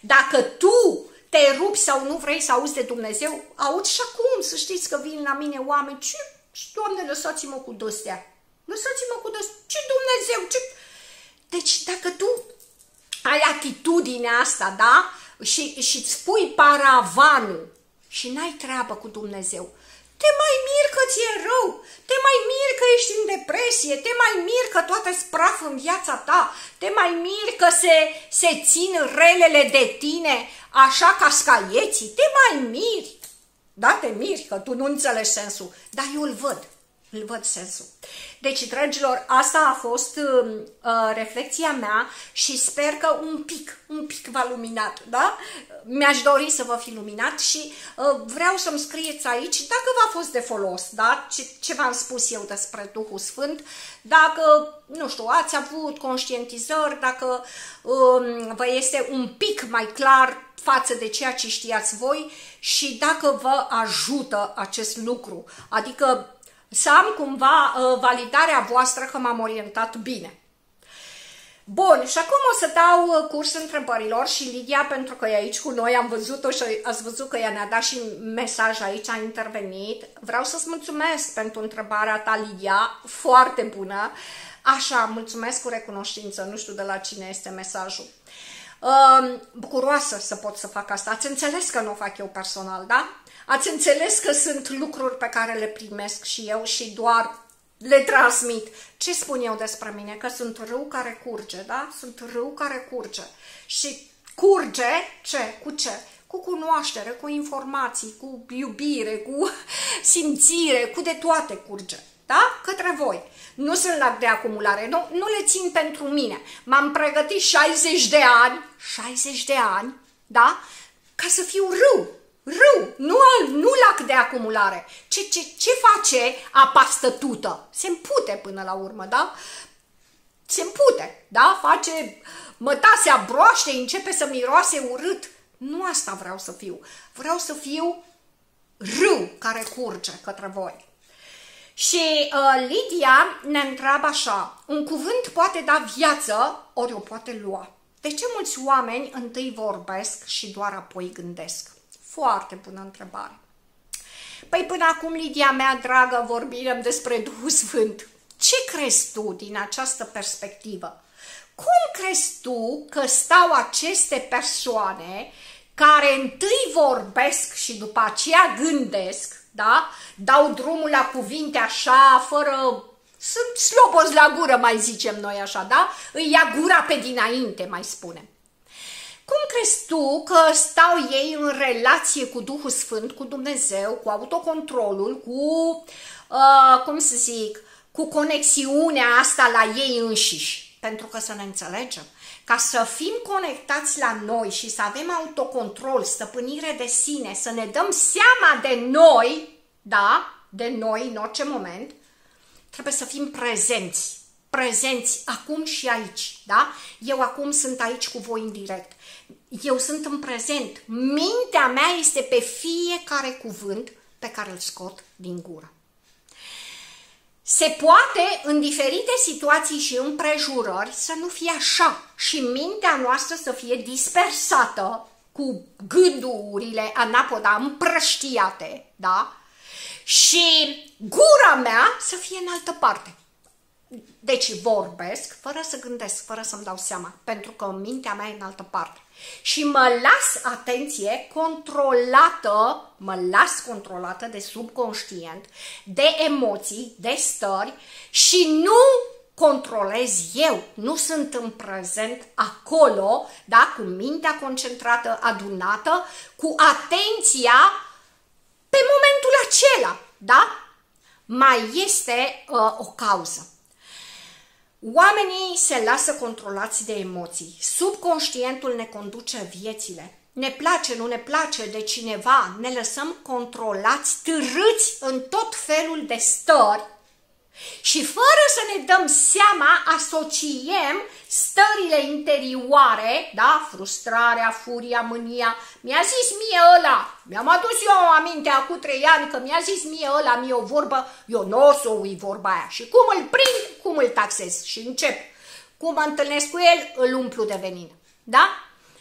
Dacă tu te rupi sau nu vrei să auzi de Dumnezeu, auzi și acum, să știți că vin la mine oameni, ce, Doamne, lăsați-mă cu dăstea, lăsați-mă cu dăstea, ce Dumnezeu, ce... Deci dacă tu ai atitudinea asta, da? Și, și îți pui paravanul și n-ai treabă cu Dumnezeu, te mai mir că ți-e rău, te mai mir că ești în depresie, te mai mir că toate spraf în viața ta, te mai mir că se, se țin relele de tine așa ca scaieții, te mai miri. Da, te miri că tu nu înțelegi sensul, dar eu îl văd. Îl văd sensul. Deci, dragilor, asta a fost uh, uh, reflexia mea și sper că un pic, un pic v-a luminat, da? Mi-aș dori să vă fi luminat și uh, vreau să-mi scrieți aici dacă v-a fost de folos, da? Ce, ce v-am spus eu despre Duhul Sfânt, dacă, nu știu, ați avut conștientizări, dacă uh, vă este un pic mai clar față de ceea ce știați voi și dacă vă ajută acest lucru, adică să am cumva uh, validarea voastră că m-am orientat bine. Bun, și acum o să dau uh, curs întrebărilor și Lidia, pentru că e aici cu noi, am văzut-o și ați văzut că ea ne-a dat și mesaj aici, a intervenit. Vreau să-ți mulțumesc pentru întrebarea ta, Lidia, foarte bună. Așa, mulțumesc cu recunoștință, nu știu de la cine este mesajul. Uh, bucuroasă să pot să fac asta. Ați înțeles că nu o fac eu personal, da? Ați înțeles că sunt lucruri pe care le primesc și eu și doar le transmit. Ce spun eu despre mine? Că sunt râu care curge, da? Sunt râu care curge. Și curge ce? Cu ce? Cu cunoaștere, cu informații, cu iubire, cu simțire, cu de toate curge. Da? Către voi. Nu sunt lac de acumulare, nu, nu le țin pentru mine. M-am pregătit 60 de ani, 60 de ani, da? Ca să fiu râu, râu, nu, nu lac de acumulare. Ce, ce, ce face apa stătută? Se împute până la urmă, da? se împute, da? Face mătasea broaște, începe să miroase urât. Nu asta vreau să fiu. Vreau să fiu râu care curge către voi. Și uh, Lidia ne întreabă așa, un cuvânt poate da viață, ori o poate lua. De ce mulți oameni întâi vorbesc și doar apoi gândesc? Foarte bună întrebare. Păi până acum, Lidia mea dragă, vorbim despre Duhul Sfânt. Ce crezi tu din această perspectivă? Cum crezi tu că stau aceste persoane care întâi vorbesc și după aceea gândesc, da? Dau drumul la cuvinte așa, fără... Sunt slobos la gură, mai zicem noi așa, da? Îi ia gura pe dinainte, mai spunem. Cum crezi tu că stau ei în relație cu Duhul Sfânt, cu Dumnezeu, cu autocontrolul, cu, uh, cum să zic, cu conexiunea asta la ei înșiși? Pentru că să ne înțelegem, ca să fim conectați la noi și să avem autocontrol, stăpânire de sine, să ne dăm seama de noi, da, de noi în orice moment, trebuie să fim prezenți, prezenți acum și aici, da? Eu acum sunt aici cu voi în direct. Eu sunt în prezent. Mintea mea este pe fiecare cuvânt pe care îl scot din gură. Se poate în diferite situații și împrejurări să nu fie așa și mintea noastră să fie dispersată cu gândurile anapoda împrăștiate, da? Și gura mea să fie în altă parte. Deci vorbesc fără să gândesc, fără să-mi dau seama, pentru că mintea mea e în altă parte. Și mă las, atenție, controlată, mă las controlată de subconștient, de emoții, de stări și nu controlez eu, nu sunt în prezent acolo, da, cu mintea concentrată, adunată, cu atenția pe momentul acela, da? Mai este uh, o cauză. Oamenii se lasă controlați de emoții. Subconștientul ne conduce viețile. Ne place, nu ne place de cineva, ne lăsăm controlați, târâți în tot felul de stări și fără să ne dăm seama, asociem stările interioare, da, frustrarea, furia, mânia. Mi-a zis mie ăla, mi-am adus eu aminte acum trei ani că mi-a zis mie ăla, mie o vorbă, eu nu o să ui vorba aia. Și cum îl prind, cum îl taxez și încep. Cum mă întâlnesc cu el, îl umplu de venin. Da?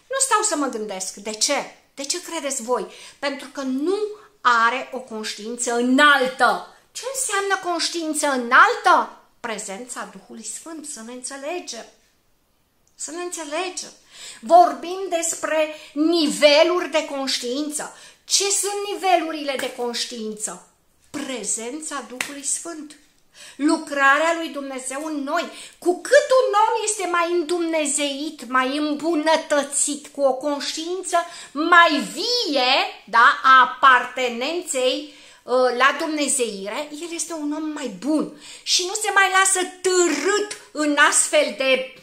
Nu stau să mă gândesc. De ce? De ce credeți voi? Pentru că nu are o conștiință înaltă ce înseamnă conștiință înaltă? Prezența Duhului Sfânt, să ne înțelegem. Să ne înțelegem. Vorbim despre niveluri de conștiință. Ce sunt nivelurile de conștiință? Prezența Duhului Sfânt. Lucrarea lui Dumnezeu în noi. Cu cât un om este mai îndumnezeit, mai îmbunătățit, cu o conștiință mai vie da, a apartenenței Uh, la Dumnezeire, el este un om mai bun și nu se mai lasă târât în astfel de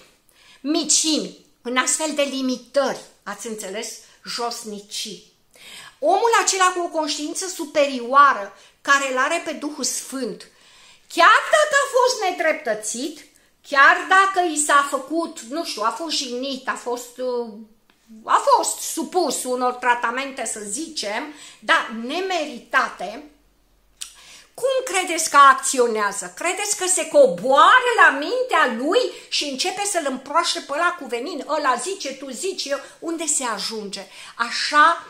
micimi, în astfel de limitări, ați înțeles, josnicii. Omul acela cu o conștiință superioară, care îl are pe Duhul Sfânt, chiar dacă a fost nedreptățit, chiar dacă i s-a făcut, nu știu, a fost jignit, a fost, uh, a fost supus unor tratamente, să zicem, dar nemeritate, cum credeți că acționează? Credeți că se coboară la mintea lui și începe să-l împroaște pe ăla cu venin? Ăla zice, tu zici, eu. Unde se ajunge? Așa,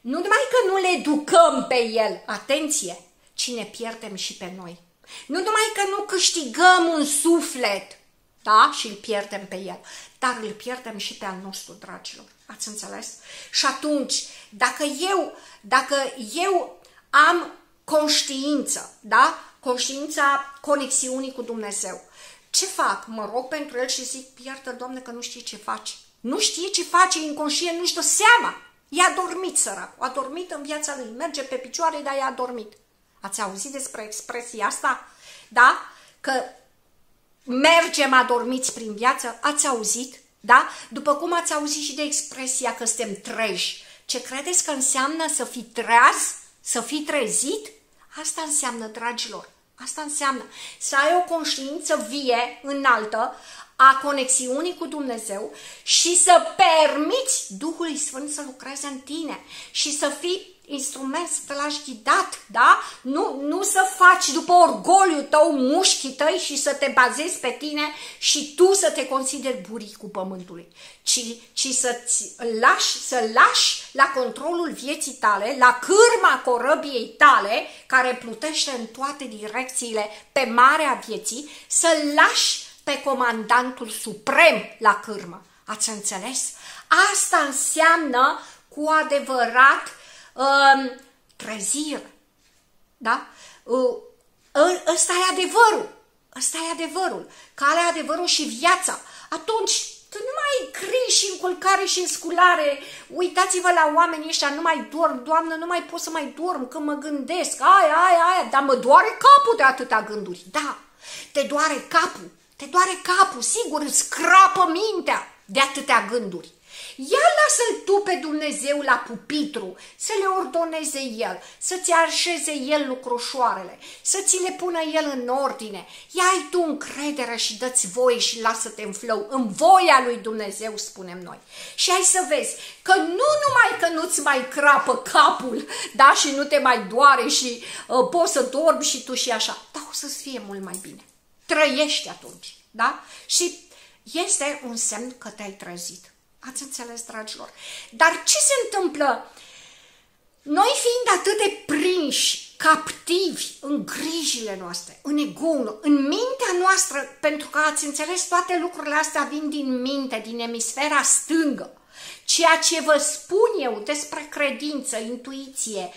nu numai că nu le educăm pe el, atenție, ci ne pierdem și pe noi. Nu numai că nu câștigăm un suflet, da, și îl pierdem pe el, dar îl pierdem și pe al nostru, dragilor. Ați înțeles? Și atunci, dacă eu, dacă eu am conștiință, da? Conștiința conexiunii cu Dumnezeu. Ce fac? Mă rog pentru el și zic, iartă, Doamne, că nu știe ce face. Nu știe ce face, inconștient, nu-și dă seama. I-a dormit săracul, a dormit în viața lui, merge pe picioare, dar i-a dormit. Ați auzit despre expresia asta? Da? Că mergem adormiți prin viață, ați auzit? Da? După cum ați auzit și de expresia că suntem treji. Ce credeți că înseamnă să fii treaz? Să fii trezit? Asta înseamnă, dragilor, asta înseamnă să ai o conștiință vie, înaltă, a conexiunii cu Dumnezeu și să permiți Duhului Sfânt să lucreze în tine și să fii instrument să te lași ghidat, da? Nu, nu să faci după orgoliu tău mușchii tăi și să te bazezi pe tine și tu să te consideri buricul pământului, ci, ci să-ți lași, să lași la controlul vieții tale, la cârma corăbiei tale, care plutește în toate direcțiile pe marea vieții, să lași pe comandantul suprem la cârmă. Ați înțeles? Asta înseamnă cu adevărat uh, trezire. Da? Uh, ăsta e adevărul. Ăsta e adevărul. Calea, adevărul și viața. Atunci nu mai cri și înculcare și în sculare. Uitați-vă la oamenii ăștia, nu mai dorm, Doamnă, nu mai pot să mai dorm, că mă gândesc, aia, aia, aia, dar mă doare capul de atâtea gânduri. Da, te doare capul, te doare capul, sigur, îți scrapă mintea de atâtea gânduri. Ia lasă-l tu pe Dumnezeu la pupitru, să le ordoneze El, să-ți așeze El lucrușoarele, să ți le pună El în ordine. Ia ai tu încredere și dă-ți voie și lasă-te în flow, în voia lui Dumnezeu, spunem noi. Și ai să vezi că nu numai că nu-ți mai crapă capul, da, și nu te mai doare și uh, poți să dormi și tu și așa, dar o să-ți fie mult mai bine. Trăiești atunci, da? Și este un semn că te-ai trezit. Ați înțeles, dragilor? Dar ce se întâmplă? Noi fiind atât de prinși, captivi în grijile noastre, în ego în mintea noastră, pentru că ați înțeles, toate lucrurile astea vin din minte, din emisfera stângă. Ceea ce vă spun eu despre credință, intuiție,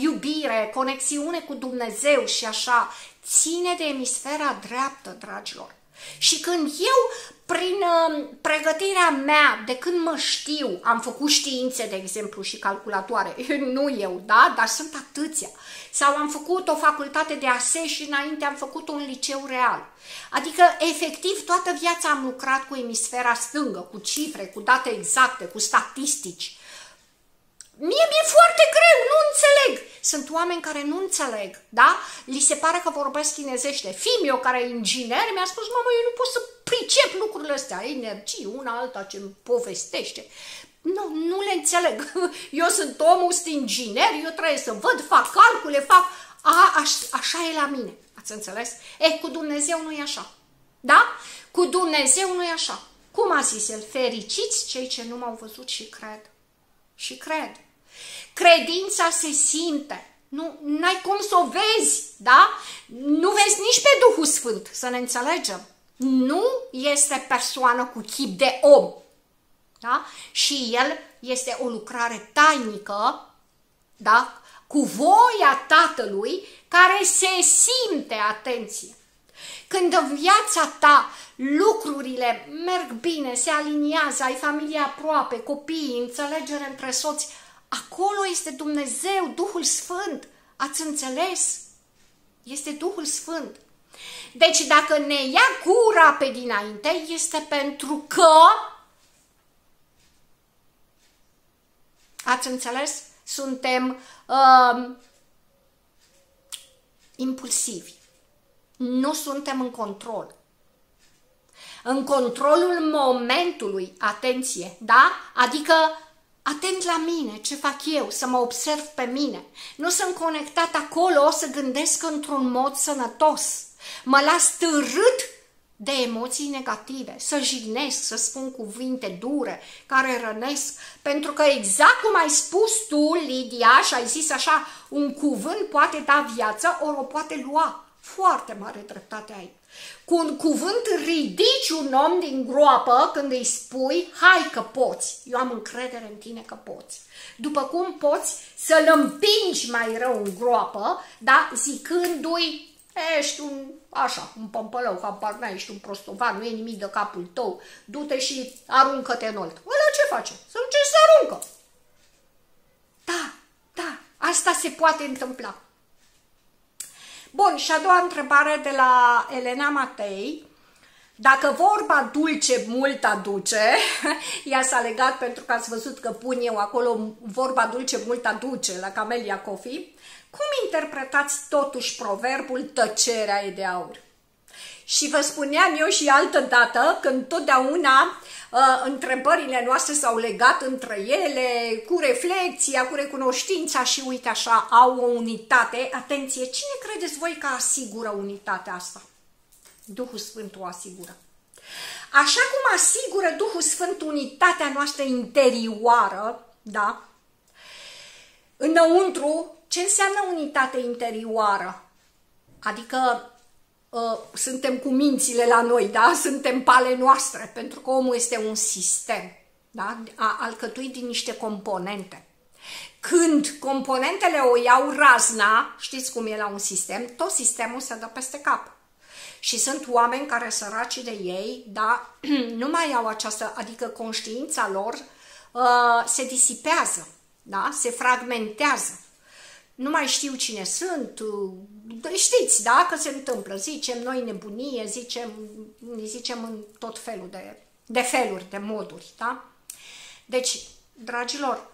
iubire, conexiune cu Dumnezeu și așa, ține de emisfera dreaptă, dragilor. Și când eu prin uh, pregătirea mea, de când mă știu, am făcut științe, de exemplu, și calculatoare, nu eu, da, dar sunt atâția. Sau am făcut o facultate de ASE și înainte am făcut un liceu real. Adică, efectiv, toată viața am lucrat cu emisfera stângă, cu cifre, cu date exacte, cu statistici. Mie mi-e foarte greu, nu înțeleg. Sunt oameni care nu înțeleg, da? Li se pare că vorbesc chinezește. Fimiu, care e inginer, mi-a spus, mamă, eu nu pot să pricep lucrurile astea, energii, una alta ce îmi povestește. Nu, nu le înțeleg. Eu sunt omul, sunt inginer, eu trebuie să văd, fac calcule, fac... A, aș, așa e la mine. Ați înțeles? E, cu Dumnezeu nu e așa. Da? Cu Dumnezeu nu e așa. Cum a zis el? Fericiți cei ce nu m-au văzut și cred. Și cred. Credința se simte. Nu ai cum să o vezi, da? Nu vezi nici pe Duhul Sfânt, să ne înțelegem. Nu este persoană cu chip de om. Da? Și el este o lucrare tainică, da? cu voia Tatălui, care se simte, atenție. Când în viața ta lucrurile merg bine, se aliniază, ai familie aproape, copii, înțelegere între soți, acolo este Dumnezeu, Duhul Sfânt. Ați înțeles? Este Duhul Sfânt. Deci dacă ne ia gura pe dinainte, este pentru că ați înțeles? Suntem uh, impulsivi. Nu suntem în control. În controlul momentului, atenție, da? Adică atent la mine, ce fac eu, să mă observ pe mine. Nu sunt conectat acolo să gândesc într-un mod sănătos. Mă las târât de emoții negative, să jignesc, să spun cuvinte dure, care rănesc, pentru că exact cum ai spus tu, Lidia, și ai zis așa, un cuvânt poate da viață, ori o poate lua. Foarte mare dreptate ai. Cu un cuvânt ridici un om din groapă când îi spui, hai că poți, eu am încredere în tine că poți. După cum poți să-l împingi mai rău în groapă, da, zicându-i, ești un, așa, un pămpălău, habar n ești un prostovan, nu e nimic de capul tău, du-te și aruncă-te în olt. Ăla ce face? Să încerci să aruncă. Da, da, asta se poate întâmpla. Bun, și a doua întrebare de la Elena Matei. Dacă vorba dulce mult aduce, ea s-a legat pentru că ați văzut că pun eu acolo vorba dulce mult aduce la Camelia Coffee, cum interpretați totuși proverbul tăcerea e de aur? Și vă spuneam eu și altă dată că întotdeauna uh, întrebările noastre s-au legat între ele cu reflexia, cu recunoștința și uite așa, au o unitate. Atenție, cine credeți voi că asigură unitatea asta? Duhul Sfânt o asigură. Așa cum asigură Duhul Sfânt unitatea noastră interioară, da? Înăuntru, ce înseamnă unitate interioară? Adică uh, suntem cu mințile la noi, da? Suntem pale noastre, pentru că omul este un sistem, da? alcătuit din niște componente. Când componentele o iau razna, știți cum e la un sistem, tot sistemul se dă peste cap. Și sunt oameni care săraci de ei, da, nu mai au această, adică conștiința lor uh, se disipează, da, se fragmentează. Nu mai știu cine sunt, uh, știți, da, că se întâmplă, zicem noi nebunie, zicem, zicem în tot felul de, de feluri, de moduri, da? Deci, dragilor,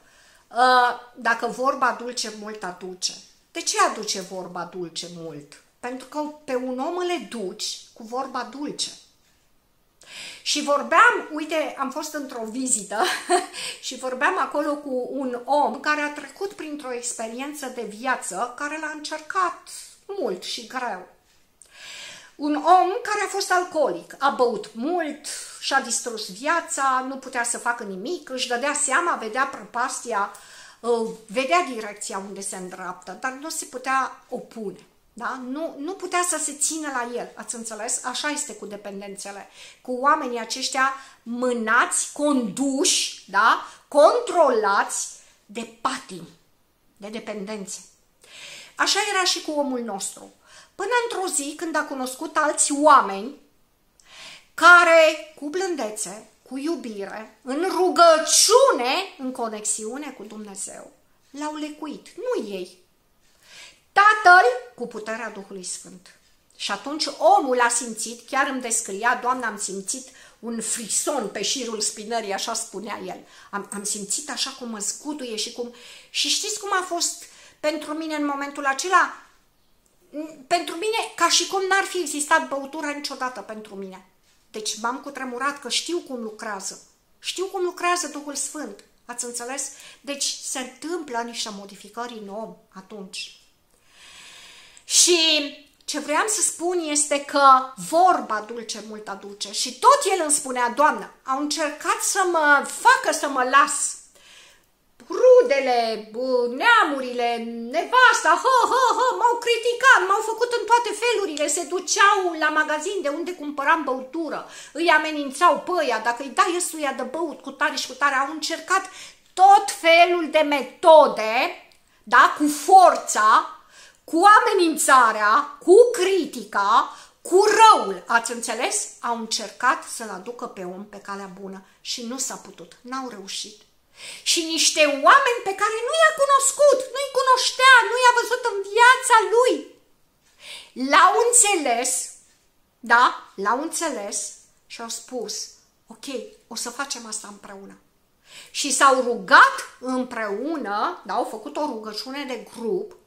uh, dacă vorba dulce mult aduce, de ce aduce vorba dulce mult? Pentru că pe un om îl duci cu vorba dulce. Și vorbeam, uite, am fost într-o vizită și vorbeam acolo cu un om care a trecut printr-o experiență de viață care l-a încercat mult și greu. Un om care a fost alcoolic, a băut mult, și-a distrus viața, nu putea să facă nimic, își dădea seama, vedea prăpastia, uh, vedea direcția unde se îndreaptă, dar nu se putea opune. Da? Nu, nu putea să se țină la el, ați înțeles? Așa este cu dependențele. Cu oamenii aceștia mânați, conduși, da? controlați de patim, de dependențe. Așa era și cu omul nostru. Până într-o zi când a cunoscut alți oameni care, cu blândețe, cu iubire, în rugăciune, în conexiune cu Dumnezeu, l-au lecuit. Nu ei, Tatăl cu puterea Duhului Sfânt. Și atunci omul a simțit, chiar îmi descria, Doamne, am simțit un frison pe șirul spinării, așa spunea el. Am, am simțit așa cum mă zguduie și cum... Și știți cum a fost pentru mine în momentul acela? Pentru mine, ca și cum n-ar fi existat băutură niciodată pentru mine. Deci m-am cutremurat că știu cum lucrează. Știu cum lucrează Duhul Sfânt. Ați înțeles? Deci se întâmplă niște modificări în om atunci. Și ce vreau să spun este că vorba dulce mult aduce și tot el îmi spunea, Doamnă, au încercat să mă facă să mă las. Rudele, neamurile, nevasta, hă, hă, hă, m-au criticat, m-au făcut în toate felurile, se duceau la magazin de unde cumpăram băutură, îi amenințau pe ăia, dacă îi dai ăstuia de băut cu tare și cu tare, au încercat tot felul de metode, da, cu forța, cu amenințarea, cu critica, cu răul, ați înțeles? Au încercat să-l aducă pe om pe calea bună și nu s-a putut, n-au reușit. Și niște oameni pe care nu i-a cunoscut, nu-i cunoștea, nu i-a văzut în viața lui, l-au înțeles, da, l-au înțeles și au spus, ok, o să facem asta împreună. Și s-au rugat împreună, da, au făcut o rugăciune de grup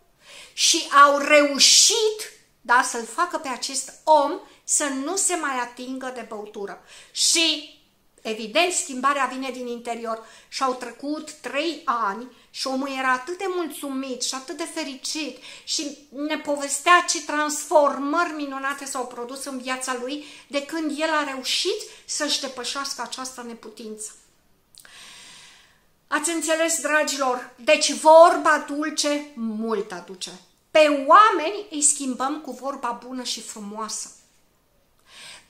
și au reușit da, să-l facă pe acest om să nu se mai atingă de băutură. Și, evident, schimbarea vine din interior. Și au trecut trei ani și omul era atât de mulțumit și atât de fericit și ne povestea ce transformări minunate s-au produs în viața lui de când el a reușit să-și depășească această neputință. Ați înțeles, dragilor? Deci vorba dulce mult aduce. Pe oameni îi schimbăm cu vorba bună și frumoasă.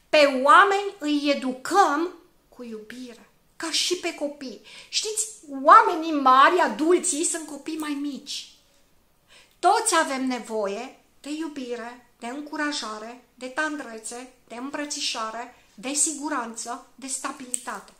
Pe oameni îi educăm cu iubire, ca și pe copii. Știți, oamenii mari, adulții, sunt copii mai mici. Toți avem nevoie de iubire, de încurajare, de tandrețe, de îmbrățișare, de siguranță, de stabilitate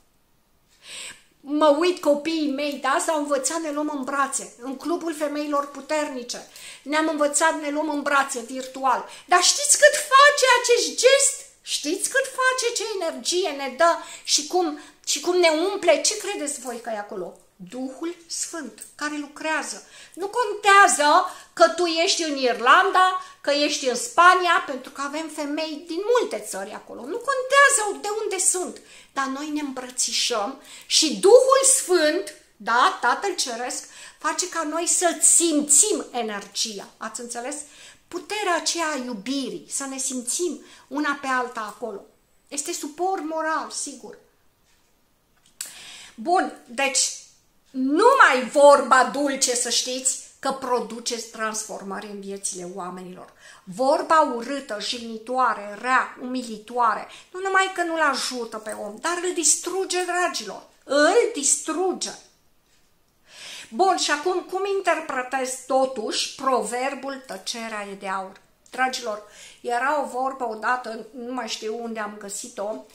mă uit copiii mei, da, s-au învățat ne luăm în brațe, în clubul femeilor puternice, ne-am învățat ne luăm în brațe virtual. Dar știți cât face acest gest? Știți cât face, ce energie ne dă și cum, și cum ne umple? Ce credeți voi că e acolo? Duhul Sfânt care lucrează. Nu contează că tu ești în Irlanda, că ești în Spania, pentru că avem femei din multe țări acolo. Nu contează de unde sunt, dar noi ne îmbrățișăm și Duhul Sfânt, da, Tatăl Ceresc, face ca noi să simțim energia. Ați înțeles? Puterea aceea a iubirii, să ne simțim una pe alta acolo. Este suport moral, sigur. Bun, deci nu mai vorba dulce, să știți, că produceți transformare în viețile oamenilor. Vorba urâtă, jignitoare, rea, umilitoare, nu numai că nu-l ajută pe om, dar îl distruge, dragilor. Îl distruge. Bun, și acum cum interpretez totuși proverbul tăcerea e de aur? Dragilor, era o vorbă odată, nu mai știu unde am găsit-o,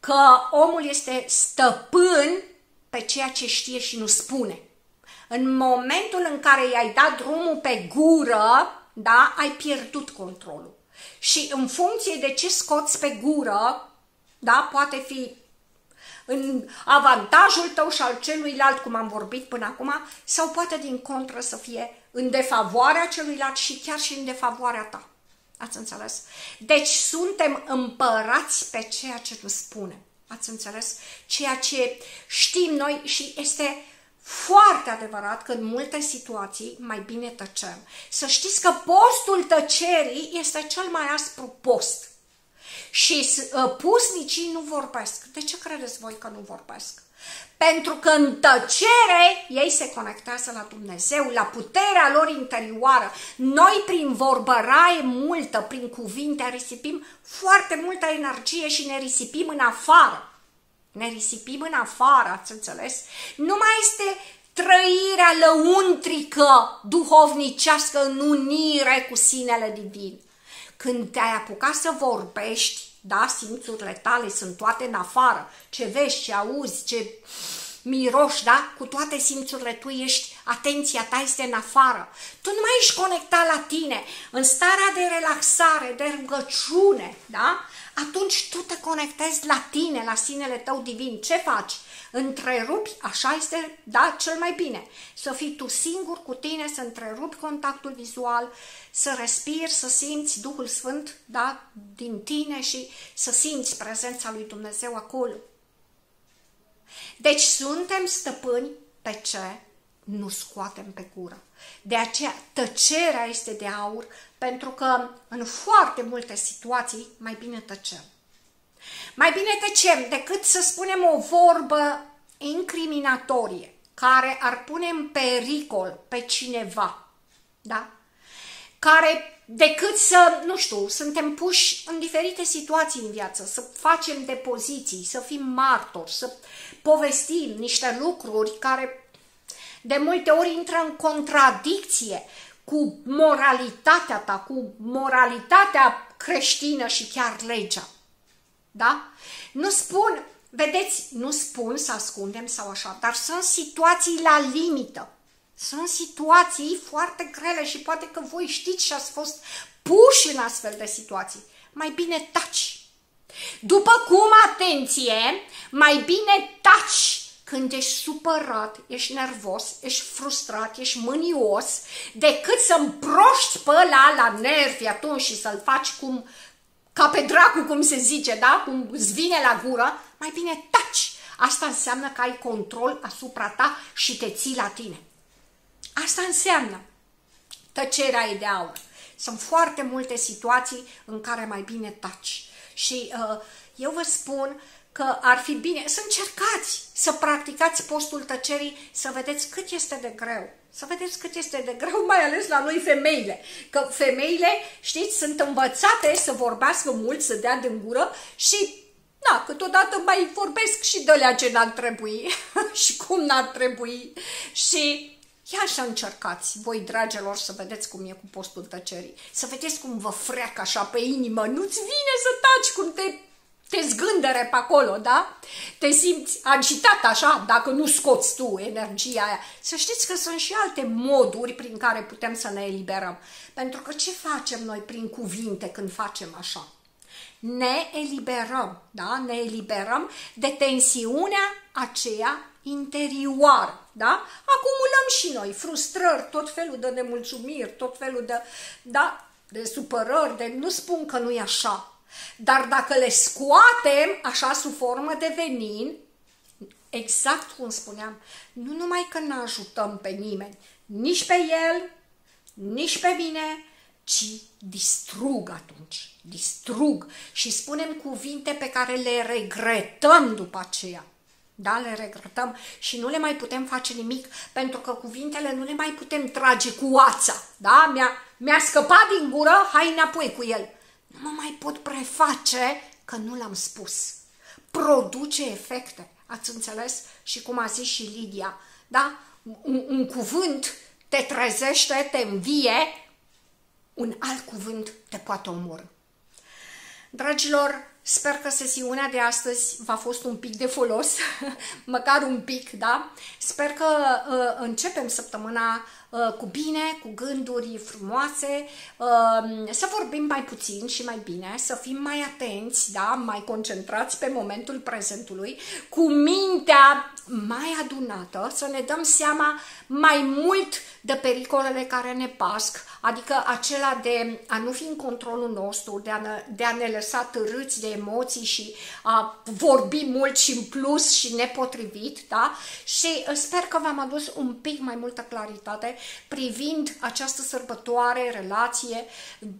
că omul este stăpân pe ceea ce știe și nu spune. În momentul în care i-ai dat drumul pe gură, da, ai pierdut controlul. Și în funcție de ce scoți pe gură, da, poate fi în avantajul tău și al celuilalt, cum am vorbit până acum, sau poate din contră să fie în defavoarea celuilalt și chiar și în defavoarea ta. Ați înțeles? Deci suntem împărați pe ceea ce tu spune. Ați înțeles? Ceea ce știm noi și este foarte adevărat că în multe situații mai bine tăcem. Să știți că postul tăcerii este cel mai aspru post. Și uh, pusnicii nu vorbesc. De ce credeți voi că nu vorbesc? Pentru că în tăcere ei se conectează la Dumnezeu, la puterea lor interioară. Noi prin vorbăraie multă, prin cuvinte, risipim foarte multă energie și ne risipim în afară. Ne risipim în afară, ați înțeles? Nu mai este trăirea lăuntrică, duhovnicească în unire cu sinele divin. Când te-ai apucat să vorbești, da, simțurile tale sunt toate în afară, ce vezi, ce auzi, ce miroși, da, cu toate simțurile tu ești, atenția ta este în afară. Tu nu mai ești conectat la tine, în starea de relaxare, de rugăciune, da? Atunci tu te conectezi la tine, la sinele tău divin. Ce faci? Întrerupi, așa este, da, cel mai bine. Să fii tu singur cu tine, să întrerupi contactul vizual, să respiri, să simți Duhul Sfânt, da, din tine și să simți prezența lui Dumnezeu acolo. Deci suntem stăpâni pe ce nu scoatem pe gură. De aceea tăcerea este de aur, pentru că în foarte multe situații mai bine tăcem. Mai bine tăcem decât să spunem o vorbă incriminatorie care ar pune în pericol pe cineva, da? Care decât să, nu știu, suntem puși în diferite situații în viață, să facem depoziții, să fim martori, să povestim niște lucruri care de multe ori intră în contradicție cu moralitatea ta, cu moralitatea creștină și chiar legea. Da? Nu spun, vedeți, nu spun să ascundem sau așa, dar sunt situații la limită. Sunt situații foarte grele și poate că voi știți și ați fost puși în astfel de situații. Mai bine taci. După cum, atenție, mai bine taci când ești supărat, ești nervos, ești frustrat, ești mânios, decât să împroști pe ăla la nervi atunci și să-l faci cum ca pe dracu, cum se zice, da? Cum îți vine la gură, mai bine taci. Asta înseamnă că ai control asupra ta și te ții la tine. Asta înseamnă. Tăcerea e de aur. Sunt foarte multe situații în care mai bine taci. Și uh, eu vă spun că ar fi bine să încercați să practicați postul tăcerii, să vedeți cât este de greu. Să vedeți cât este de greu, mai ales la noi femeile. Că femeile, știți, sunt învățate să vorbească mult, să dea din gură și da, câteodată mai vorbesc și de alea ce n-ar trebui și cum n-ar trebui. Și Ia să încercați, voi dragilor, să vedeți cum e cu postul tăcerii. Să vedeți cum vă freacă așa pe inimă. Nu-ți vine să taci cum te te zgândere pe acolo, da? Te simți agitat așa, dacă nu scoți tu energia aia. Să știți că sunt și alte moduri prin care putem să ne eliberăm. Pentru că ce facem noi prin cuvinte când facem așa? Ne eliberăm, da? Ne eliberăm de tensiunea aceea interioară, da? Acumulăm și noi frustrări, tot felul de nemulțumiri, tot felul de, da, de supărări, de nu spun că nu e așa, dar dacă le scoatem așa sub formă de venin, exact cum spuneam, nu numai că nu ajutăm pe nimeni, nici pe el, nici pe mine, ci distrug atunci, distrug și spunem cuvinte pe care le regretăm după aceea. Da, le regretăm și nu le mai putem face nimic pentru că cuvintele nu le mai putem trage cu oața. Da? Mi-a, mi-a scăpat din gură, hai înapoi cu el. Nu mă mai pot preface că nu l-am spus. Produce efecte, ați înțeles? Și cum a zis și Lidia, da? Un, un cuvânt te trezește, te învie, un alt cuvânt te poate omorâ. Dragilor, Sper că sesiunea de astăzi v-a fost un pic de folos, măcar un pic, da? Sper că uh, începem săptămâna uh, cu bine, cu gânduri frumoase, uh, să vorbim mai puțin și mai bine, să fim mai atenți, da? Mai concentrați pe momentul prezentului, cu mintea mai adunată, să ne dăm seama mai mult de pericolele care ne pasc, adică acela de a nu fi în controlul nostru, de a ne, de a ne lăsa târâți de emoții și a vorbi mult și în plus și nepotrivit, da? Și uh, sper că v-am adus un pic mai multă claritate privind această sărbătoare, relație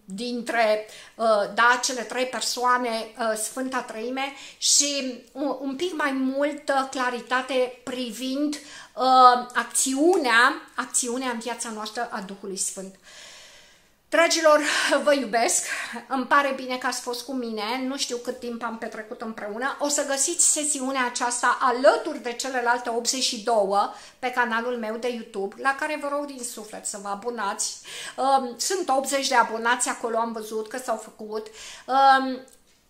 dintre, uh, da, cele trei persoane, uh, Sfânta Trăime și un pic mai multă claritate privind acțiunea, acțiunea în viața noastră a Duhului Sfânt. Dragilor, vă iubesc, îmi pare bine că ați fost cu mine, nu știu cât timp am petrecut împreună. O să găsiți sesiunea aceasta alături de celelalte 82 pe canalul meu de YouTube, la care vă rog din suflet să vă abonați. Um, sunt 80 de abonați acolo, am văzut că s-au făcut. Um,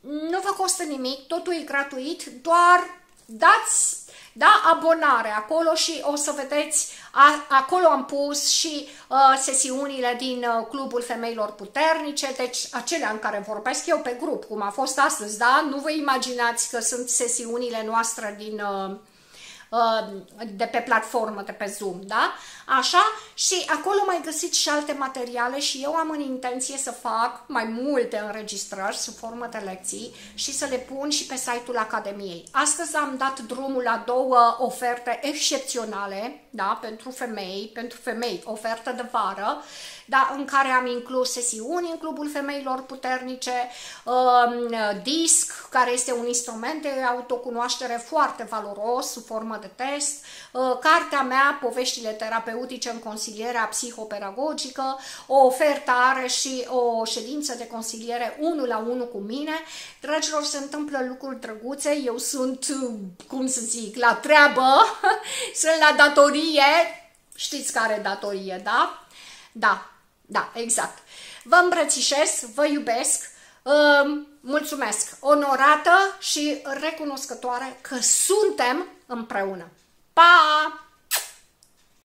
nu vă costă nimic, totul e gratuit, doar dați da, abonare acolo și o să vedeți, a, acolo am pus și uh, sesiunile din uh, Clubul Femeilor Puternice, deci acelea în care vorbesc eu pe grup, cum a fost astăzi, da? Nu vă imaginați că sunt sesiunile noastre din... Uh, Uh, de pe platformă, de pe Zoom, da? Așa, și acolo mai găsiți și alte materiale și eu am în intenție să fac mai multe înregistrări sub formă de lecții și să le pun și pe site-ul Academiei. Astăzi am dat drumul la două oferte excepționale, da, pentru femei, pentru femei, ofertă de vară, da, în care am inclus sesiuni în Clubul Femeilor Puternice, um, disc, care este un instrument de autocunoaștere foarte valoros, sub formă de test, uh, cartea mea, Poveștile terapeutice în consilierea psihopedagogică, o ofertă are și o ședință de consiliere 1 la 1 cu mine. Dragilor, se întâmplă lucruri drăguțe, eu sunt, cum să zic, la treabă, sunt la datorie, știți care datorie, da? Da, da, exact. Vă îmbrățișez, vă iubesc, mulțumesc, onorată și recunoscătoare că suntem împreună. Pa!